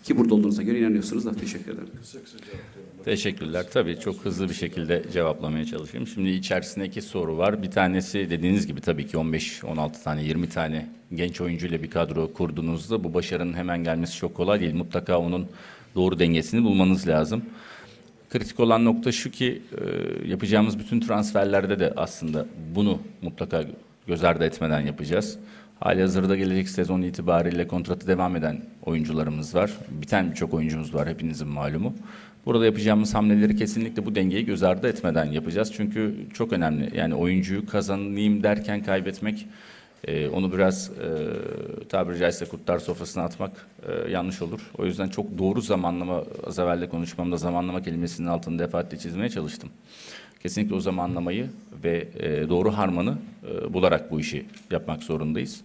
Ki burada olduğunuza göre inanıyorsunuz da teşekkür ederim. Teşekkürler. Tabii çok hızlı bir şekilde cevaplamaya çalışayım. Şimdi içerisindeki soru var. Bir tanesi dediğiniz gibi tabii ki 15, 16 tane, 20 tane genç oyuncuyla bir kadro kurduğunuzda bu başarının hemen gelmesi çok kolay değil. Mutlaka onun doğru dengesini bulmanız lazım. Kritik olan nokta şu ki e, yapacağımız bütün transferlerde de aslında bunu mutlaka göz ardı etmeden yapacağız. Hali hazırda gelecek sezon itibariyle kontratı devam eden oyuncularımız var. Biten birçok oyuncumuz var hepinizin malumu. Burada yapacağımız hamleleri kesinlikle bu dengeyi göz ardı etmeden yapacağız. Çünkü çok önemli. Yani oyuncuyu kazanayım derken kaybetmek, e, onu biraz e, tabiri caizse kurtlar sofrasına atmak e, yanlış olur. O yüzden çok doğru zamanlama, az evvel de konuşmamda zamanlama kelimesinin altını defaatle çizmeye çalıştım. Kesinlikle o zamanlamayı ve e, doğru harmanı e, bularak bu işi yapmak zorundayız.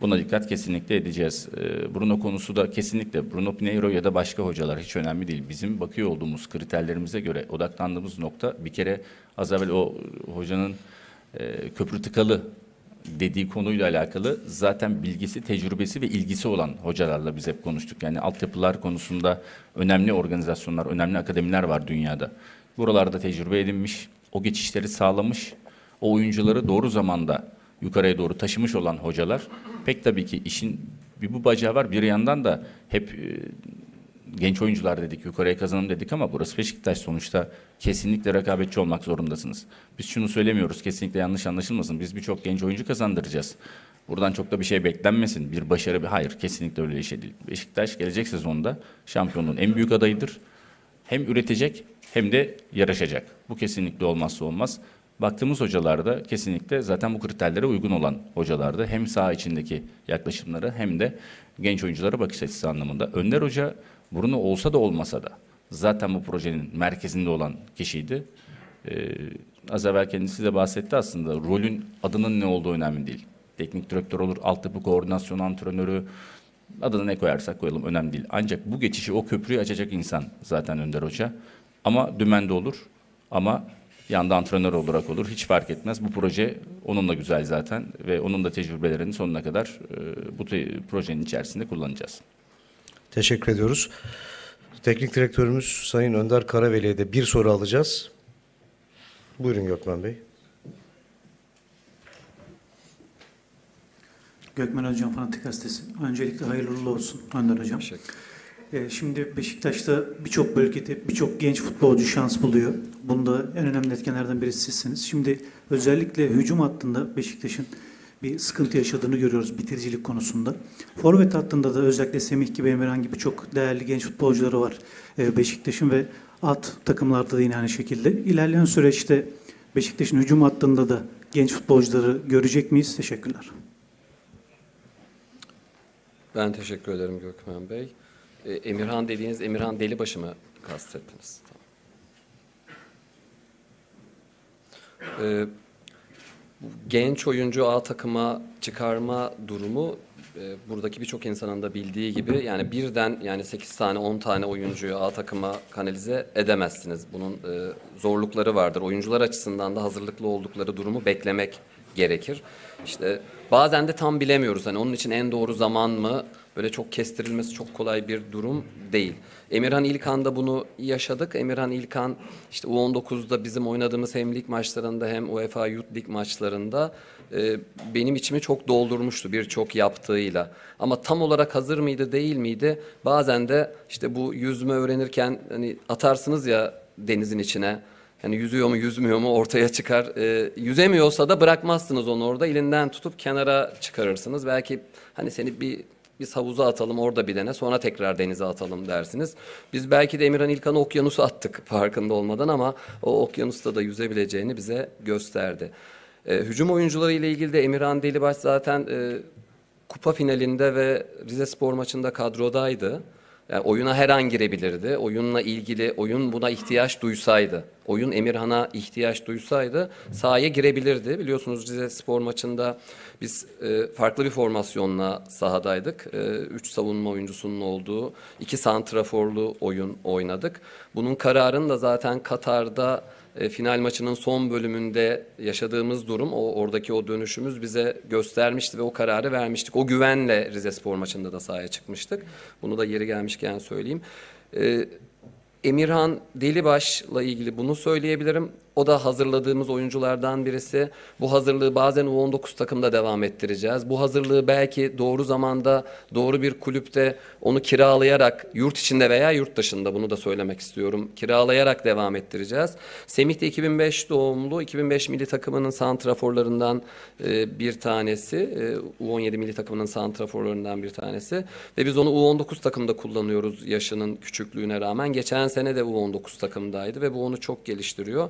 Buna dikkat kesinlikle edeceğiz. E, Bruno konusu da kesinlikle Bruno Pinheiro ya da başka hocalar hiç önemli değil. Bizim bakıyor olduğumuz kriterlerimize göre odaklandığımız nokta bir kere az evvel o hocanın e, köprü tıkalı dediği konuyla alakalı zaten bilgisi, tecrübesi ve ilgisi olan hocalarla biz hep konuştuk. Yani altyapılar konusunda önemli organizasyonlar, önemli akademiler var dünyada. Buralarda tecrübe edinmiş, o geçişleri sağlamış, o oyuncuları doğru zamanda yukarıya doğru taşımış olan hocalar pek tabii ki işin bir bu bacağı var. Bir yandan da hep e, genç oyuncular dedik, yukarıya kazanım dedik ama burası Beşiktaş sonuçta kesinlikle rekabetçi olmak zorundasınız. Biz şunu söylemiyoruz, kesinlikle yanlış anlaşılmasın. Biz birçok genç oyuncu kazandıracağız. Buradan çok da bir şey beklenmesin. Bir başarı, bir hayır. Kesinlikle öyle bir şey değil. Beşiktaş gelecek sezonda şampiyonluğun en büyük adayıdır. Hem üretecek hem de yarışacak. Bu kesinlikle olmazsa olmaz. Baktığımız hocalarda kesinlikle zaten bu kriterlere uygun olan hocalardı. Hem saha içindeki yaklaşımları hem de genç oyunculara bakış açısı anlamında. Önder Hoca Bruno olsa da olmasa da zaten bu projenin merkezinde olan kişiydi. Ee, az evvel kendisi de bahsetti aslında. Rolün adının ne olduğu önemli değil. Teknik direktör olur, altyapı koordinasyon antrenörü, adını ne koyarsak koyalım önemli değil. Ancak bu geçişi, o köprüyü açacak insan zaten Önder Hoca. Ama dümende olur ama yanda antrenör olarak olur. Hiç fark etmez. Bu proje onunla güzel zaten ve onun da tecrübelerini sonuna kadar e, bu te- projenin içerisinde kullanacağız. Teşekkür ediyoruz. Teknik direktörümüz Sayın Önder Karaveli'ye de bir soru alacağız. Buyurun Gökmen Bey. Gökmen Hocam Fanatik Gazetesi. Öncelikle hayırlı olsun Önder Hocam. Teşekkür. Ee, Şimdi Beşiktaş'ta birçok bölgede birçok genç futbolcu şans buluyor. Bunda en önemli etkenlerden birisi sizsiniz. Şimdi özellikle hücum hattında Beşiktaş'ın bir sıkıntı yaşadığını görüyoruz bitiricilik konusunda. Forvet hattında da özellikle Semih gibi Emirhan gibi çok değerli genç futbolcuları var e, Beşiktaş'ın ve alt takımlarda da yine aynı şekilde. İlerleyen süreçte Beşiktaş'ın hücum hattında da genç futbolcuları görecek miyiz? Teşekkürler. Ben teşekkür ederim Gökmen Bey. Ee, Emirhan dediğiniz Emirhan Delibaşı mı kastettiniz? Bu genç oyuncu A takıma çıkarma durumu e, buradaki birçok insanın da bildiği gibi yani birden yani 8 tane 10 tane oyuncuyu A takıma kanalize edemezsiniz. Bunun e, zorlukları vardır. Oyuncular açısından da hazırlıklı oldukları durumu beklemek gerekir. İşte bazen de tam bilemiyoruz. Hani onun için en doğru zaman mı? Böyle çok kestirilmesi çok kolay bir durum değil. Emirhan İlkan'da bunu yaşadık. Emirhan İlkan işte U19'da bizim oynadığımız hem lig maçlarında hem UEFA Youth Lig maçlarında e, benim içimi çok doldurmuştu birçok yaptığıyla. Ama tam olarak hazır mıydı değil miydi? Bazen de işte bu yüzme öğrenirken hani atarsınız ya denizin içine. Yani yüzüyor mu yüzmüyor mu ortaya çıkar. Ee, yüzemiyorsa da bırakmazsınız onu orada. elinden tutup kenara çıkarırsınız. Belki hani seni bir biz havuza atalım orada bir dene sonra tekrar denize atalım dersiniz. Biz belki de Emirhan İlkan'ı okyanusa attık farkında olmadan ama o okyanusta da yüzebileceğini bize gösterdi. Ee, hücum oyuncuları ile ilgili de Emirhan Delibaş zaten e, kupa finalinde ve Rize Spor maçında kadrodaydı. Yani oyuna her an girebilirdi. Oyunla ilgili oyun buna ihtiyaç duysaydı, oyun Emirhan'a ihtiyaç duysaydı sahaya girebilirdi. Biliyorsunuz Rize Spor maçında biz e, farklı bir formasyonla sahadaydık. E, üç savunma oyuncusunun olduğu iki santraforlu oyun oynadık. Bunun kararını da zaten Katar'da e, final maçının son bölümünde yaşadığımız durum, o oradaki o dönüşümüz bize göstermişti ve o kararı vermiştik. O güvenle Rize Spor maçında da sahaya çıkmıştık. Bunu da yeri gelmişken söyleyeyim. E, Emirhan Delibaş'la ilgili bunu söyleyebilirim. O da hazırladığımız oyunculardan birisi. Bu hazırlığı bazen U19 takımda devam ettireceğiz. Bu hazırlığı belki doğru zamanda, doğru bir kulüpte onu kiralayarak, yurt içinde veya yurt dışında bunu da söylemek istiyorum. Kiralayarak devam ettireceğiz. Semih de 2005 doğumlu, 2005 milli takımının santraforlarından e, bir tanesi. E, U17 milli takımının santraforlarından bir tanesi. Ve biz onu U19 takımda kullanıyoruz yaşının küçüklüğüne rağmen. Geçen sene de U19 takımdaydı ve bu onu çok geliştiriyor.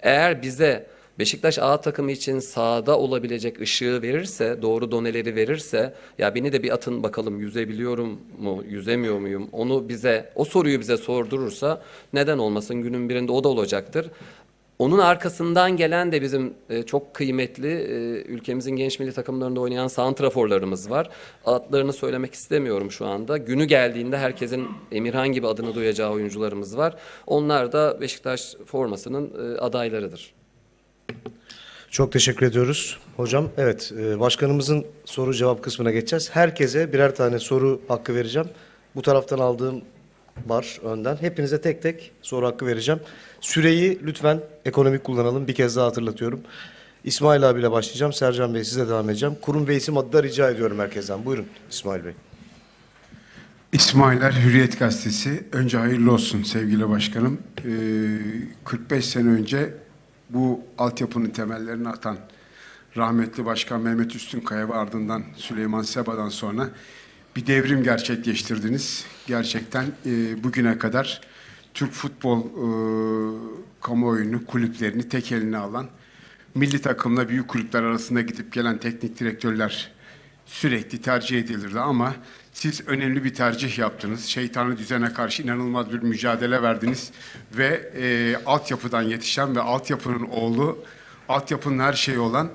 Eğer bize Beşiktaş A takımı için sahada olabilecek ışığı verirse, doğru doneleri verirse, ya beni de bir atın bakalım yüzebiliyorum mu, yüzemiyor muyum? Onu bize, o soruyu bize sordurursa neden olmasın günün birinde o da olacaktır. Onun arkasından gelen de bizim e, çok kıymetli e, ülkemizin genç milli takımlarında oynayan santraforlarımız var. Adlarını söylemek istemiyorum şu anda. Günü geldiğinde herkesin Emirhan gibi adını duyacağı oyuncularımız var. Onlar da Beşiktaş formasının e, adaylarıdır. Çok teşekkür ediyoruz. Hocam evet başkanımızın soru cevap kısmına geçeceğiz. Herkese birer tane soru hakkı vereceğim. Bu taraftan aldığım var önden. Hepinize tek tek soru hakkı vereceğim. Süreyi lütfen ekonomik kullanalım. Bir kez daha hatırlatıyorum. İsmail abiyle başlayacağım. Sercan Bey size devam edeceğim. Kurum ve isim adı da rica ediyorum herkesten. Buyurun İsmail Bey. İsmailer Hürriyet Gazetesi. Önce hayırlı olsun sevgili başkanım. Ee, 45 sene önce bu altyapının temellerini atan rahmetli Başkan Mehmet Üstünkaya ve ardından Süleyman Seba'dan sonra bir devrim gerçekleştirdiniz. Gerçekten e, bugüne kadar Türk futbol e, kamuoyunu, kulüplerini tek eline alan, milli takımla büyük kulüpler arasında gidip gelen teknik direktörler sürekli tercih edilirdi ama siz önemli bir tercih yaptınız. Şeytanı düzene karşı inanılmaz bir mücadele verdiniz ve e, altyapıdan yetişen ve altyapının oğlu, altyapının her şeyi olan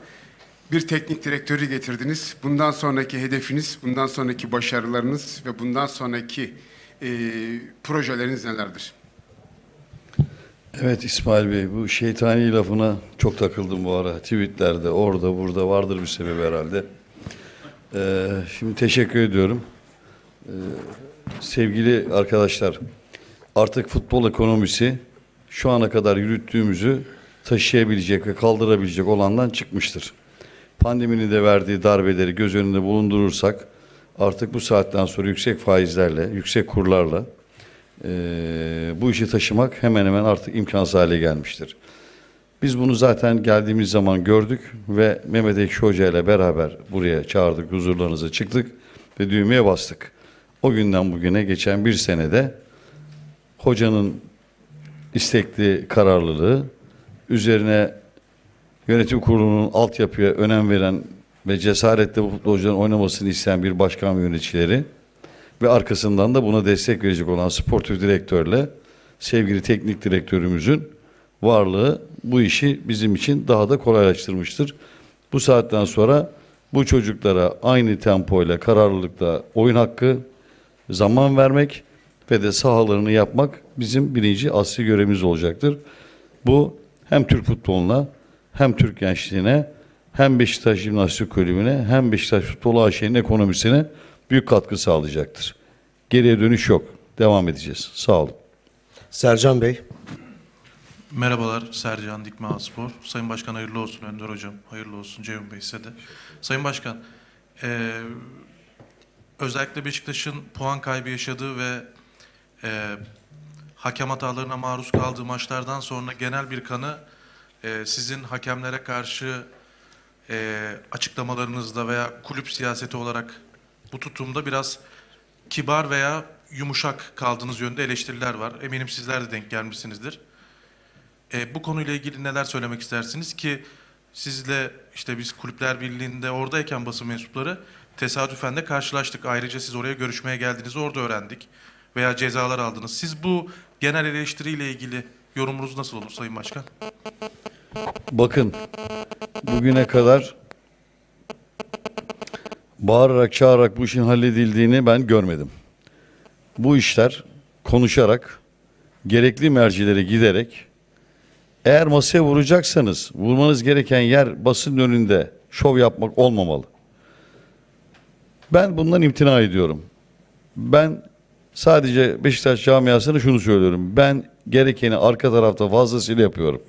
bir teknik direktörü getirdiniz. Bundan sonraki hedefiniz, bundan sonraki başarılarınız ve bundan sonraki e, projeleriniz nelerdir? Evet İsmail Bey bu şeytani lafına çok takıldım bu ara. Tweetlerde orada burada vardır bir sebebi herhalde. Ee, şimdi teşekkür ediyorum. Ee, sevgili arkadaşlar artık futbol ekonomisi şu ana kadar yürüttüğümüzü taşıyabilecek ve kaldırabilecek olandan çıkmıştır. Pandeminin de verdiği darbeleri göz önünde bulundurursak artık bu saatten sonra yüksek faizlerle, yüksek kurlarla eee, bu işi taşımak hemen hemen artık imkansız hale gelmiştir. Biz bunu zaten geldiğimiz zaman gördük ve Mehmet Ekşi Hoca ile beraber buraya çağırdık, huzurlarınıza çıktık ve düğmeye bastık. O günden bugüne geçen bir senede hocanın istekli kararlılığı, üzerine yönetim kurulunun altyapıya önem veren ve cesaretle bu futbolcuların oynamasını isteyen bir başkan ve yöneticileri ve arkasından da buna destek verecek olan sportif direktörle sevgili teknik direktörümüzün varlığı bu işi bizim için daha da kolaylaştırmıştır. Bu saatten sonra bu çocuklara aynı tempoyla, kararlılıkla oyun hakkı, zaman vermek ve de sahalarını yapmak bizim birinci asli görevimiz olacaktır. Bu hem Türk futboluna hem Türk gençliğine hem Beşiktaş Jimnastik Kulübü'ne hem Beşiktaş Futbol AŞ'nin ekonomisine büyük katkı sağlayacaktır. Geriye dönüş yok. Devam edeceğiz. Sağ olun. Sercan Bey. Merhabalar Sercan Dikme Aspor. Sayın Başkan hayırlı olsun Önder Hocam. Hayırlı olsun Ceyhun Bey size de. Sayın Başkan, eee, özellikle Beşiktaş'ın puan kaybı yaşadığı ve eee, hakem hatalarına maruz kaldığı maçlardan sonra genel bir kanı eee, sizin hakemlere karşı eee, açıklamalarınızda veya kulüp siyaseti olarak bu tutumda biraz kibar veya yumuşak kaldığınız yönde eleştiriler var. Eminim sizler de denk gelmişsinizdir. E, bu konuyla ilgili neler söylemek istersiniz ki sizle işte biz Kulüpler Birliği'nde oradayken basın mensupları tesadüfen de karşılaştık. Ayrıca siz oraya görüşmeye geldiniz orada öğrendik veya cezalar aldınız. Siz bu genel eleştiriyle ilgili yorumunuz nasıl olur Sayın Başkan? Bakın bugüne kadar bağırarak çağırarak bu işin halledildiğini ben görmedim. Bu işler konuşarak gerekli mercilere giderek eğer masaya vuracaksanız vurmanız gereken yer basın önünde şov yapmak olmamalı. Ben bundan imtina ediyorum. Ben sadece Beşiktaş camiasına şunu söylüyorum. Ben gerekeni arka tarafta fazlasıyla yapıyorum.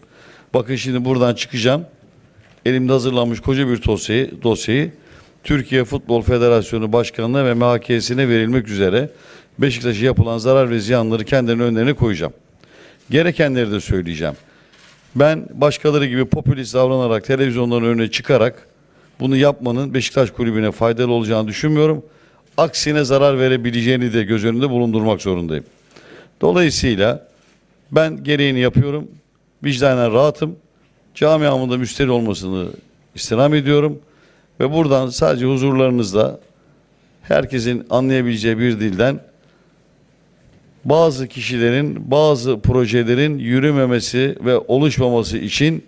Bakın şimdi buradan çıkacağım. Elimde hazırlanmış koca bir dosyayı, dosyayı Türkiye Futbol Federasyonu Başkanı'na ve MHK'sine verilmek üzere Beşiktaş'a yapılan zarar ve ziyanları kendilerinin önlerine koyacağım. Gerekenleri de söyleyeceğim. Ben başkaları gibi popülist davranarak televizyonların önüne çıkarak bunu yapmanın Beşiktaş kulübüne faydalı olacağını düşünmüyorum. Aksine zarar verebileceğini de göz önünde bulundurmak zorundayım. Dolayısıyla ben gereğini yapıyorum. Vicdanen rahatım. Camiamın da müşteri olmasını istirham ediyorum. Ve buradan sadece huzurlarınızda herkesin anlayabileceği bir dilden bazı kişilerin, bazı projelerin yürümemesi ve oluşmaması için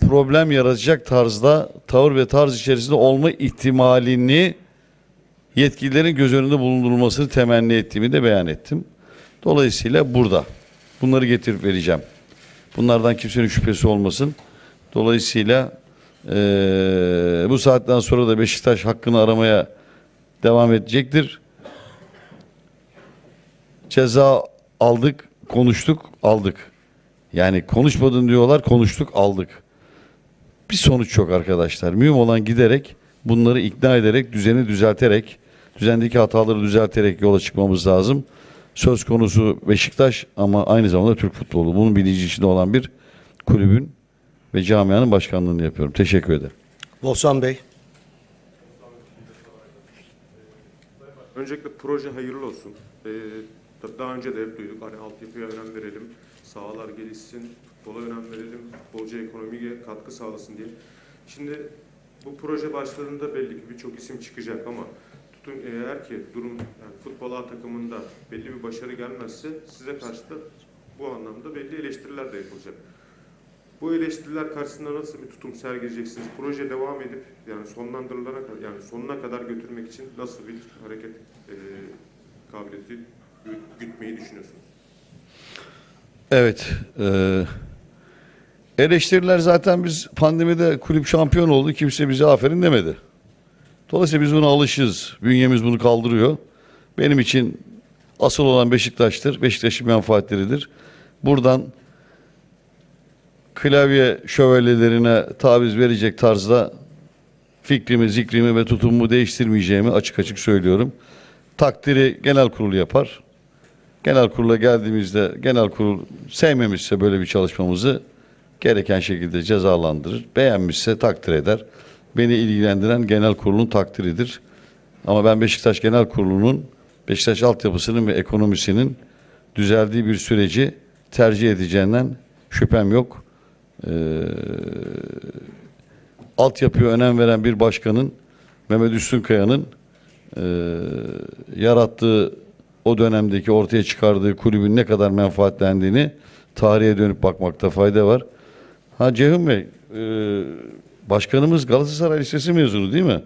problem yaratacak tarzda tavır ve tarz içerisinde olma ihtimalini yetkililerin göz önünde bulundurulmasını temenni ettiğimi de beyan ettim. Dolayısıyla burada bunları getirip vereceğim. Bunlardan kimsenin şüphesi olmasın. Dolayısıyla eee, bu saatten sonra da Beşiktaş hakkını aramaya devam edecektir. Ceza aldık, konuştuk, aldık. Yani konuşmadın diyorlar, konuştuk, aldık. Bir sonuç yok arkadaşlar. Mühim olan giderek bunları ikna ederek, düzeni düzelterek, düzendeki hataları düzelterek yola çıkmamız lazım. Söz konusu Beşiktaş ama aynı zamanda Türk futbolu. Bunun bilinci içinde olan bir kulübün ve camianın başkanlığını yapıyorum. Teşekkür ederim. Volsan Bey. Öncelikle proje hayırlı olsun. Ee, tabii daha önce de hep duyduk hani altyapıya önem verelim, sahalar gelişsin, futbola önem verelim, futbolcu ekonomiye katkı sağlasın diye. Şimdi bu proje başladığında belli ki birçok isim çıkacak ama eğer ki durum yani futbol A takımında belli bir başarı gelmezse size karşı da bu anlamda belli eleştiriler de yapılacak. Bu eleştiriler karşısında nasıl bir tutum sergileyeceksiniz? Proje devam edip yani sonlandırılana kadar yani sonuna kadar götürmek için nasıl bir hareket e, kabiliyeti gü- gütmeyi düşünüyorsunuz? Evet. eee, eleştiriler zaten biz pandemide kulüp şampiyon oldu. Kimse bize aferin demedi. Dolayısıyla biz buna alışız. Bünyemiz bunu kaldırıyor. Benim için asıl olan Beşiktaş'tır. Beşiktaş'ın menfaatleridir. Buradan klavye şövalyelerine taviz verecek tarzda fikrimi, zikrimi ve tutumumu değiştirmeyeceğimi açık açık söylüyorum. Takdiri genel kurul yapar. Genel kurula geldiğimizde genel kurul sevmemişse böyle bir çalışmamızı gereken şekilde cezalandırır. Beğenmişse takdir eder. Beni ilgilendiren genel kurulun takdiridir. Ama ben Beşiktaş Genel Kurulu'nun Beşiktaş altyapısının ve ekonomisinin düzeldiği bir süreci tercih edeceğinden şüphem yok. Ee, altyapıya önem veren bir başkanın Mehmet Üstünkaya'nın e, yarattığı o dönemdeki ortaya çıkardığı kulübün ne kadar menfaatlendiğini tarihe dönüp bakmakta fayda var. Ha Ceyhun Bey, e, başkanımız Galatasaray Lisesi mezunu değil mi?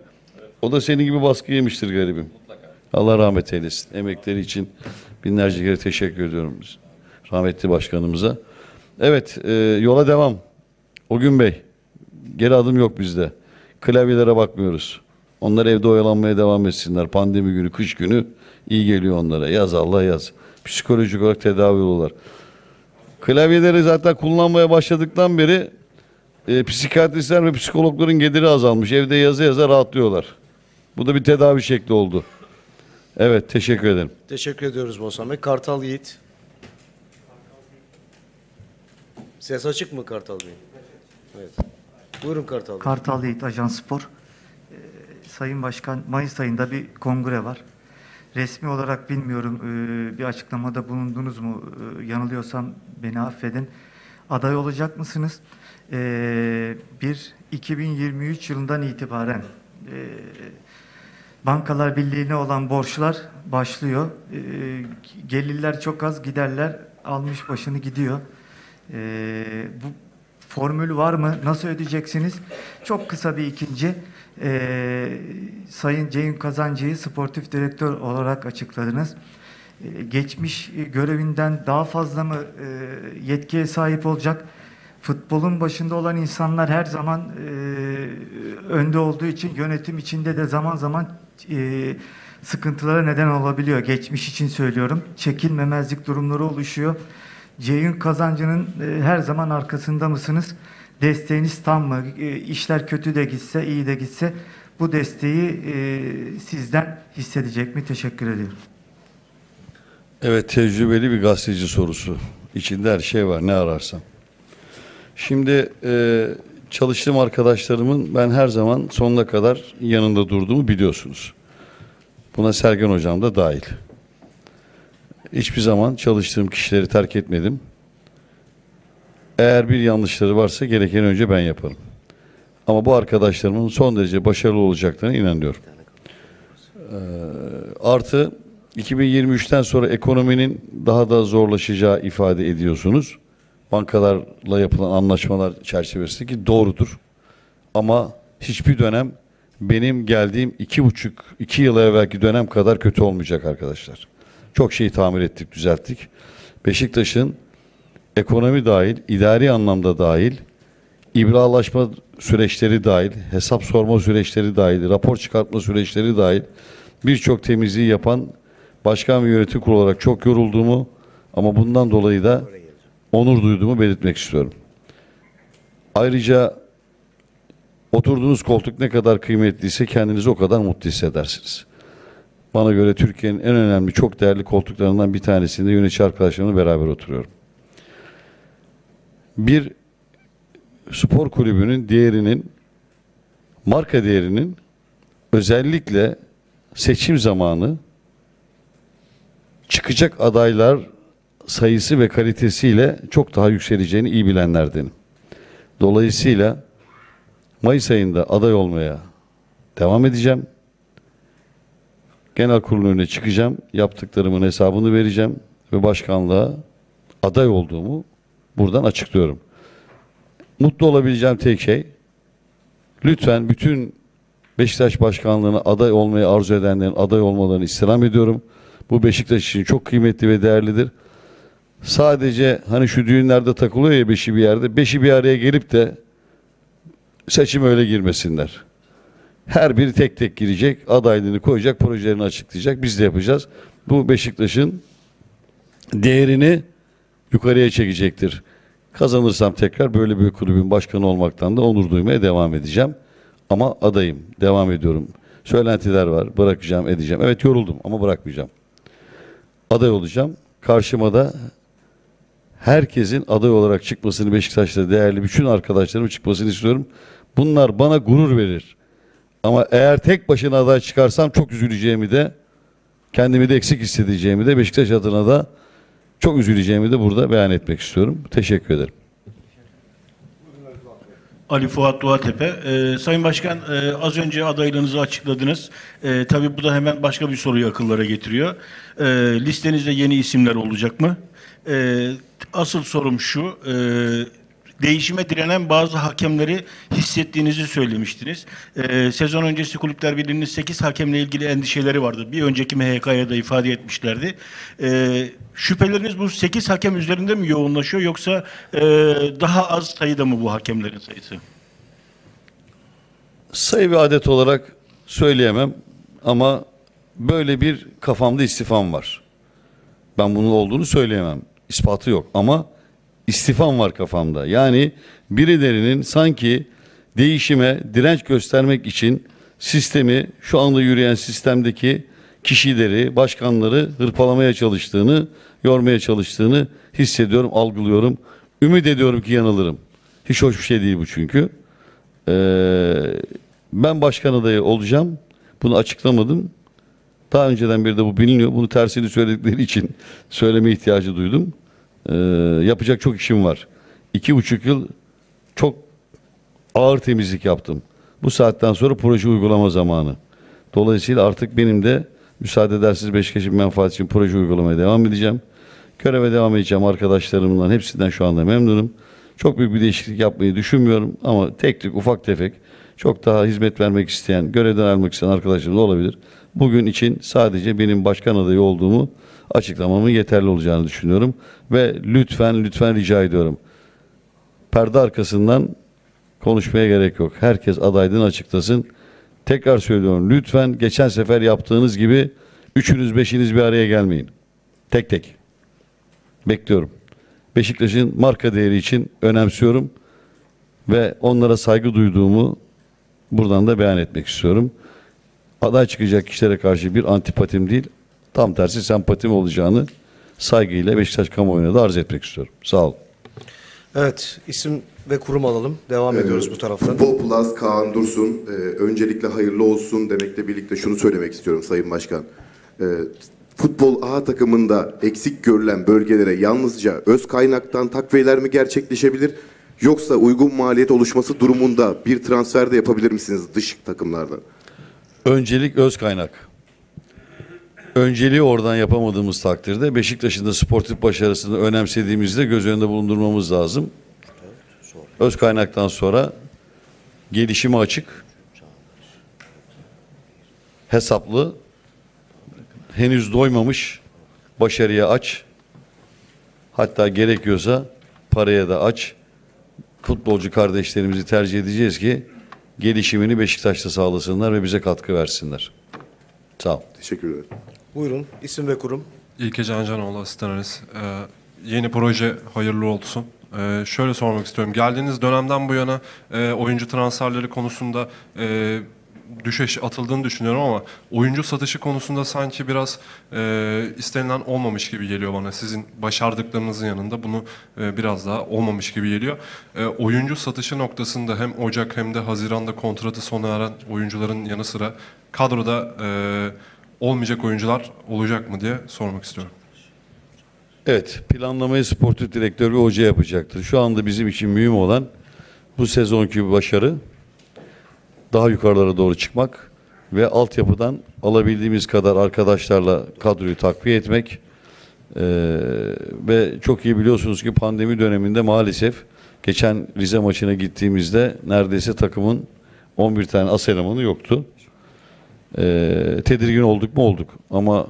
O da senin gibi baskı yemiştir garibim. Allah rahmet eylesin. Emekleri için binlerce kere teşekkür ediyorum biz. Rahmetli başkanımıza. Evet, e, yola devam. O gün Bey, geri adım yok bizde. Klavyelere bakmıyoruz. Onlar evde oyalanmaya devam etsinler. Pandemi günü, kış günü iyi geliyor onlara. Yaz Allah yaz. Psikolojik olarak tedavi olurlar. Klavyeleri zaten kullanmaya başladıktan beri e, psikiyatristler ve psikologların geliri azalmış. Evde yaza yaza rahatlıyorlar. Bu da bir tedavi şekli oldu. Evet, teşekkür ederim. Teşekkür ediyoruz Volsan Bey. Kartal Yiğit. Ses açık mı Kartal Bey? Evet. Buyurun Kartal Bey. Kartal Yiğit Ajans Spor. Ee, Sayın Başkan Mayıs ayında bir kongre var. Resmi olarak bilmiyorum ee, bir açıklamada bulundunuz mu? Ee, yanılıyorsam beni affedin. Aday olacak mısınız? Ee, bir 2023 yılından itibaren ee, Bankalar Birliği'ne olan borçlar başlıyor. Ee, gelirler çok az, giderler almış başını gidiyor. Ee, bu formül var mı? Nasıl ödeyeceksiniz? Çok kısa bir ikinci. Ee, Sayın Ceyhun Kazancı'yı sportif direktör olarak açıkladınız. Ee, geçmiş e, görevinden daha fazla mı e, yetkiye sahip olacak? Futbolun başında olan insanlar her zaman e, önde olduğu için yönetim içinde de zaman zaman e, sıkıntılara neden olabiliyor. Geçmiş için söylüyorum. Çekilmemezlik durumları oluşuyor. Ceyhun Kazancı'nın e, her zaman arkasında mısınız? Desteğiniz tam mı? E, işler kötü de gitse, iyi de gitse bu desteği e, sizden hissedecek mi? Teşekkür ediyorum. Evet tecrübeli bir gazeteci sorusu. İçinde her şey var ne ararsam. Şimdi e, çalıştığım arkadaşlarımın ben her zaman sonuna kadar yanında durduğumu biliyorsunuz. Buna Sergen Hocam da dahil. Hiçbir zaman çalıştığım kişileri terk etmedim. Eğer bir yanlışları varsa gereken önce ben yaparım. Ama bu arkadaşlarımın son derece başarılı olacaklarına inanıyorum. Ee, artı 2023'ten sonra ekonominin daha da zorlaşacağı ifade ediyorsunuz. Bankalarla yapılan anlaşmalar çerçevesindeki doğrudur. Ama hiçbir dönem benim geldiğim iki buçuk, iki yıl evvelki dönem kadar kötü olmayacak arkadaşlar. Çok şeyi tamir ettik, düzelttik. Beşiktaş'ın ekonomi dahil, idari anlamda dahil, ibralaşma süreçleri dahil, hesap sorma süreçleri dahil, rapor çıkartma süreçleri dahil birçok temizliği yapan başkan ve yönetim kurulu olarak çok yorulduğumu ama bundan dolayı da onur duyduğumu belirtmek istiyorum. Ayrıca oturduğunuz koltuk ne kadar kıymetliyse kendinizi o kadar mutlu hissedersiniz. Bana göre Türkiye'nin en önemli, çok değerli koltuklarından bir tanesinde yönetici arkadaşlarımla beraber oturuyorum. Bir spor kulübünün değerinin, marka değerinin özellikle seçim zamanı çıkacak adaylar sayısı ve kalitesiyle çok daha yükseleceğini iyi bilenlerdenim. Dolayısıyla Mayıs ayında aday olmaya devam edeceğim. Genel kurulun önüne çıkacağım. Yaptıklarımın hesabını vereceğim ve başkanlığa aday olduğumu buradan açıklıyorum. Mutlu olabileceğim tek şey lütfen bütün Beşiktaş başkanlığına aday olmayı arzu edenlerin aday olmalarını istirham ediyorum. Bu Beşiktaş için çok kıymetli ve değerlidir. Sadece hani şu düğünlerde takılıyor ya beşi bir yerde. Beşi bir araya gelip de seçim öyle girmesinler. Her biri tek tek girecek, adaylığını koyacak, projelerini açıklayacak. Biz de yapacağız. Bu Beşiktaş'ın değerini yukarıya çekecektir. Kazanırsam tekrar böyle bir kulübün başkanı olmaktan da onur duymaya devam edeceğim. Ama adayım, devam ediyorum. Söylentiler var, bırakacağım, edeceğim. Evet yoruldum ama bırakmayacağım. Aday olacağım. Karşıma da herkesin aday olarak çıkmasını Beşiktaş'ta değerli bütün arkadaşlarımın çıkmasını istiyorum. Bunlar bana gurur verir. Ama eğer tek başına aday çıkarsam çok üzüleceğimi de kendimi de eksik hissedeceğimi de Beşiktaş adına da çok üzüleceğimi de burada beyan etmek istiyorum. Teşekkür ederim. Ali Fuat Doğatepe. Ee, Sayın Başkan e, az önce adaylığınızı açıkladınız. E, tabii bu da hemen başka bir soruyu akıllara getiriyor. E, listenizde yeni isimler olacak mı? E, asıl sorum şu. E, değişime direnen bazı hakemleri hissettiğinizi söylemiştiniz. E, sezon öncesi Kulüpler Birliği'nin 8 hakemle ilgili endişeleri vardı. Bir önceki MHK'ya da ifade etmişlerdi. E, şüpheleriniz bu 8 hakem üzerinde mi yoğunlaşıyor yoksa e, daha az sayıda mı bu hakemlerin sayısı? Sayı ve adet olarak söyleyemem ama böyle bir kafamda istifam var. Ben bunun olduğunu söyleyemem. İspatı yok ama istifam var kafamda. Yani birilerinin sanki değişime direnç göstermek için sistemi şu anda yürüyen sistemdeki kişileri, başkanları hırpalamaya çalıştığını, yormaya çalıştığını hissediyorum, algılıyorum. Ümit ediyorum ki yanılırım. Hiç hoş bir şey değil bu çünkü. Ee, ben başkan adayı olacağım. Bunu açıklamadım. Daha önceden bir de bu biliniyor. Bunu tersini söyledikleri için söyleme ihtiyacı duydum. Ee, yapacak çok işim var. İki buçuk yıl çok ağır temizlik yaptım. Bu saatten sonra proje uygulama zamanı. Dolayısıyla artık benim de müsaade ederseniz Beşiktaş'ın menfaati için proje uygulamaya devam edeceğim. Göreve devam edeceğim arkadaşlarımdan hepsinden şu anda memnunum. Çok büyük bir değişiklik yapmayı düşünmüyorum ama tek tek ufak tefek çok daha hizmet vermek isteyen, görevden almak isteyen arkadaşlarım da olabilir. Bugün için sadece benim başkan adayı olduğumu açıklamamın yeterli olacağını düşünüyorum. Ve lütfen lütfen rica ediyorum. Perde arkasından konuşmaya gerek yok. Herkes adaylığını açıklasın. Tekrar söylüyorum lütfen geçen sefer yaptığınız gibi üçünüz beşiniz bir araya gelmeyin. Tek tek. Bekliyorum. Beşiktaş'ın marka değeri için önemsiyorum ve onlara saygı duyduğumu buradan da beyan etmek istiyorum. Aday çıkacak kişilere karşı bir antipatim değil, tam tersi sempatim olacağını saygıyla Beşiktaş kamuoyuna da arz etmek istiyorum. Sağ olun. Evet, isim ve kurum alalım. Devam ediyoruz bu taraftan. Futbol Plus Kaan Dursun. Ee, öncelikle hayırlı olsun demekle birlikte şunu söylemek istiyorum Sayın Başkan. Ee, futbol A takımında eksik görülen bölgelere yalnızca öz kaynaktan takviyeler mi gerçekleşebilir? Yoksa uygun maliyet oluşması durumunda bir transfer de yapabilir misiniz dış takımlardan? Öncelik öz kaynak. Önceliği oradan yapamadığımız takdirde Beşiktaş'ın da sportif başarısını önemsediğimizde göz önünde bulundurmamız lazım. Öz kaynaktan sonra gelişimi açık, hesaplı, henüz doymamış, başarıya aç, hatta gerekiyorsa paraya da aç. Futbolcu kardeşlerimizi tercih edeceğiz ki gelişimini Beşiktaş'ta sağlasınlar ve bize katkı versinler. Sağ ol. Teşekkür ederim. Buyurun, isim ve kurum. İlke Cancanoğlu asistan analiz. Ee, yeni proje hayırlı olsun. Ee, şöyle sormak istiyorum. Geldiğiniz dönemden bu yana e, oyuncu transferleri konusunda e, düşeş atıldığını düşünüyorum ama oyuncu satışı konusunda sanki biraz e, istenilen olmamış gibi geliyor bana. Sizin başardıklarınızın yanında bunu e, biraz daha olmamış gibi geliyor. E, oyuncu satışı noktasında hem Ocak hem de Haziran'da kontratı sona eren oyuncuların yanı sıra kadroda e, olmayacak oyuncular olacak mı diye sormak istiyorum. Evet, planlamayı sportif direktör ve hoca yapacaktır. Şu anda bizim için mühim olan bu sezonki başarı daha yukarılara doğru çıkmak ve altyapıdan alabildiğimiz kadar arkadaşlarla kadroyu takviye etmek. Ee, ve çok iyi biliyorsunuz ki pandemi döneminde maalesef geçen Rize maçına gittiğimizde neredeyse takımın 11 tane as elemanı yoktu. Ee, tedirgin olduk mu olduk ama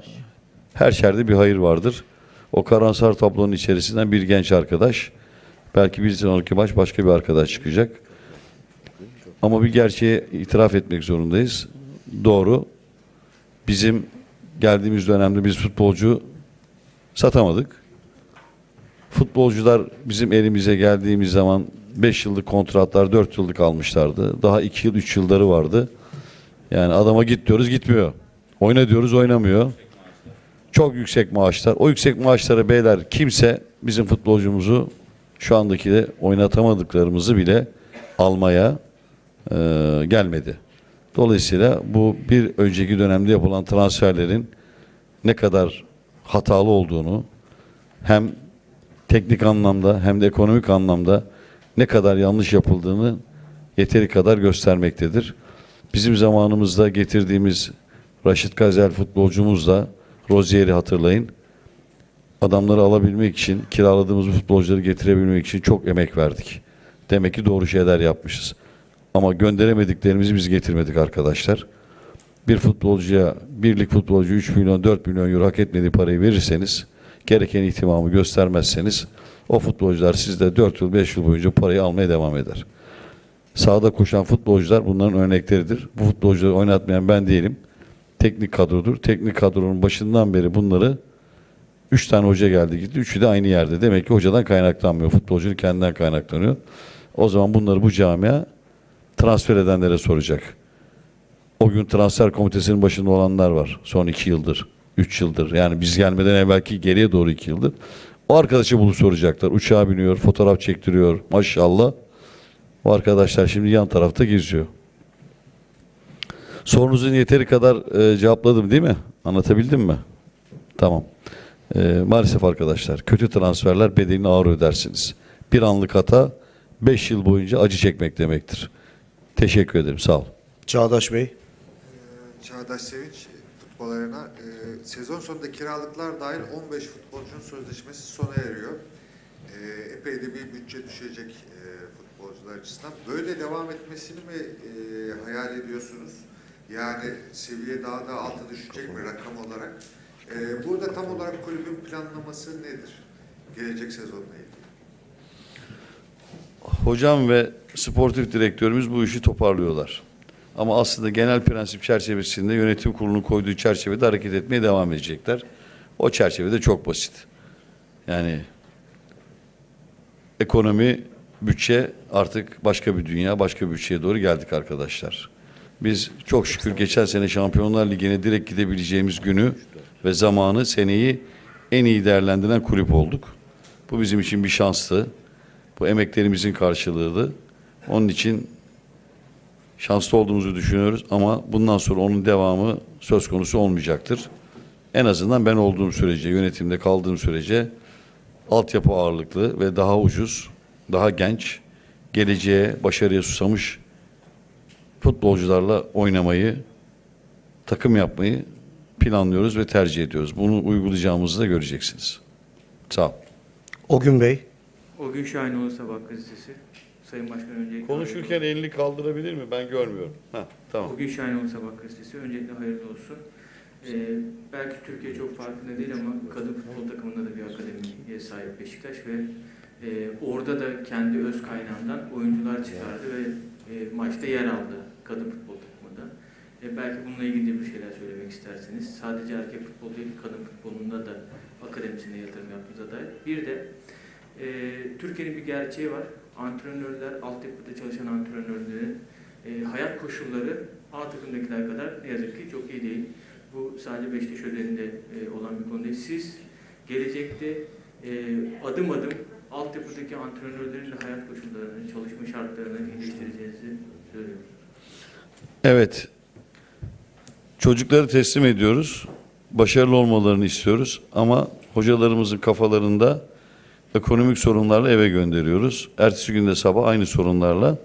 her şerde bir hayır vardır. O karamsar tablonun içerisinden bir genç arkadaş, belki bir sonraki maç başka bir arkadaş çıkacak. Ama bir gerçeğe itiraf etmek zorundayız. Doğru. Bizim geldiğimiz dönemde biz futbolcu satamadık. Futbolcular bizim elimize geldiğimiz zaman 5 yıllık kontratlar 4 yıllık almışlardı. Daha 2 yıl 3 yılları vardı. Yani adama git diyoruz gitmiyor. Oyna diyoruz oynamıyor. Çok yüksek maaşlar. O yüksek maaşlara beyler kimse bizim futbolcumuzu şu andaki de oynatamadıklarımızı bile almaya e, gelmedi. Dolayısıyla bu bir önceki dönemde yapılan transferlerin ne kadar hatalı olduğunu hem teknik anlamda hem de ekonomik anlamda ne kadar yanlış yapıldığını yeteri kadar göstermektedir. Bizim zamanımızda getirdiğimiz Raşit Gazel futbolcumuz da Rozier'i hatırlayın. Adamları alabilmek için, kiraladığımız futbolcuları getirebilmek için çok emek verdik. Demek ki doğru şeyler yapmışız. Ama gönderemediklerimizi biz getirmedik arkadaşlar. Bir futbolcuya, birlik futbolcu 3 milyon, 4 milyon euro hak etmediği parayı verirseniz, gereken ihtimamı göstermezseniz o futbolcular sizde 4 yıl, 5 yıl boyunca parayı almaya devam eder. Sahada koşan futbolcular bunların örnekleridir. Bu futbolcuları oynatmayan ben değilim. Teknik kadrodur. Teknik kadronun başından beri bunları üç tane hoca geldi gitti. Üçü de aynı yerde. Demek ki hocadan kaynaklanmıyor. Futbolcunun kendinden kaynaklanıyor. O zaman bunları bu camia transfer edenlere soracak. O gün transfer komitesinin başında olanlar var. Son iki yıldır, üç yıldır. Yani biz gelmeden evvelki geriye doğru iki yıldır. O arkadaşı bulup soracaklar. Uçağa biniyor, fotoğraf çektiriyor. Maşallah. O arkadaşlar şimdi yan tarafta geziyor. Sorunuzun yeteri kadar e, cevapladım değil mi? Anlatabildim mi? Tamam. E, maalesef arkadaşlar kötü transferler bedelini ağır ödersiniz. Bir anlık hata 5 yıl boyunca acı çekmek demektir. Teşekkür ederim. Sağ ol. Çağdaş Bey. Çağdaş Sevinç futbol arena. Ee, sezon sonunda kiralıklar dahil 15 futbolcunun sözleşmesi sona eriyor. Ee, epey de bir bütçe düşecek e, futbolcular açısından. Böyle devam etmesini mi e, hayal ediyorsunuz? Yani seviye daha da alta düşecek mi rakam olarak? Ee, burada tam olarak kulübün planlaması nedir? Gelecek sezonla ilgili. Hocam ve sportif direktörümüz bu işi toparlıyorlar. Ama aslında genel prensip çerçevesinde yönetim kurulunun koyduğu çerçevede hareket etmeye devam edecekler. O çerçevede çok basit. Yani ekonomi, bütçe artık başka bir dünya, başka bir bütçeye doğru geldik arkadaşlar. Biz çok şükür geçen sene Şampiyonlar Ligi'ne direkt gidebileceğimiz günü ve zamanı, seneyi en iyi değerlendiren kulüp olduk. Bu bizim için bir şanstı. Bu emeklerimizin karşılığıydı. Onun için şanslı olduğumuzu düşünüyoruz ama bundan sonra onun devamı söz konusu olmayacaktır. En azından ben olduğum sürece, yönetimde kaldığım sürece altyapı ağırlıklı ve daha ucuz, daha genç, geleceğe, başarıya susamış futbolcularla oynamayı, takım yapmayı planlıyoruz ve tercih ediyoruz. Bunu uygulayacağımızı da göreceksiniz. Sağ ol. O gün Bey. O gün Şahinoğlu Sabah gazetesi. Sayın Başkan öncelikle... Konuşurken elini kaldırabilir mi? Ben görmüyorum. Ha, tamam. O gün Şahinoğlu Sabah gazetesi. Öncelikle hayırlı olsun. Ee, belki Türkiye çok farkında değil ama kadın futbol takımında da bir akademiye sahip Beşiktaş ve e, orada da kendi öz kaynağından oyuncular çıkardı ve e, maçta yer aldı kadın futbol takımında. E, belki bununla ilgili bir şeyler söylemek isterseniz. Sadece erkek futbol değil, kadın futbolunda da akademisine yatırım yaptığınıza dair. Bir de e, Türkiye'nin bir gerçeği var. Antrenörler, altyapıda çalışan antrenörlerin e, hayat koşulları A takımdakiler kadar ne yazık ki çok iyi değil. Bu sadece Beşiktaş özelinde e, olan bir konu değil. Siz gelecekte e, adım adım altyapıdaki antrenörlerin de hayat koşullarını, çalışma şartlarını iyileştireceğinizi söylüyorum. Evet. Çocukları teslim ediyoruz. Başarılı olmalarını istiyoruz ama hocalarımızın kafalarında ekonomik sorunlarla eve gönderiyoruz. Ertesi günde sabah aynı sorunlarla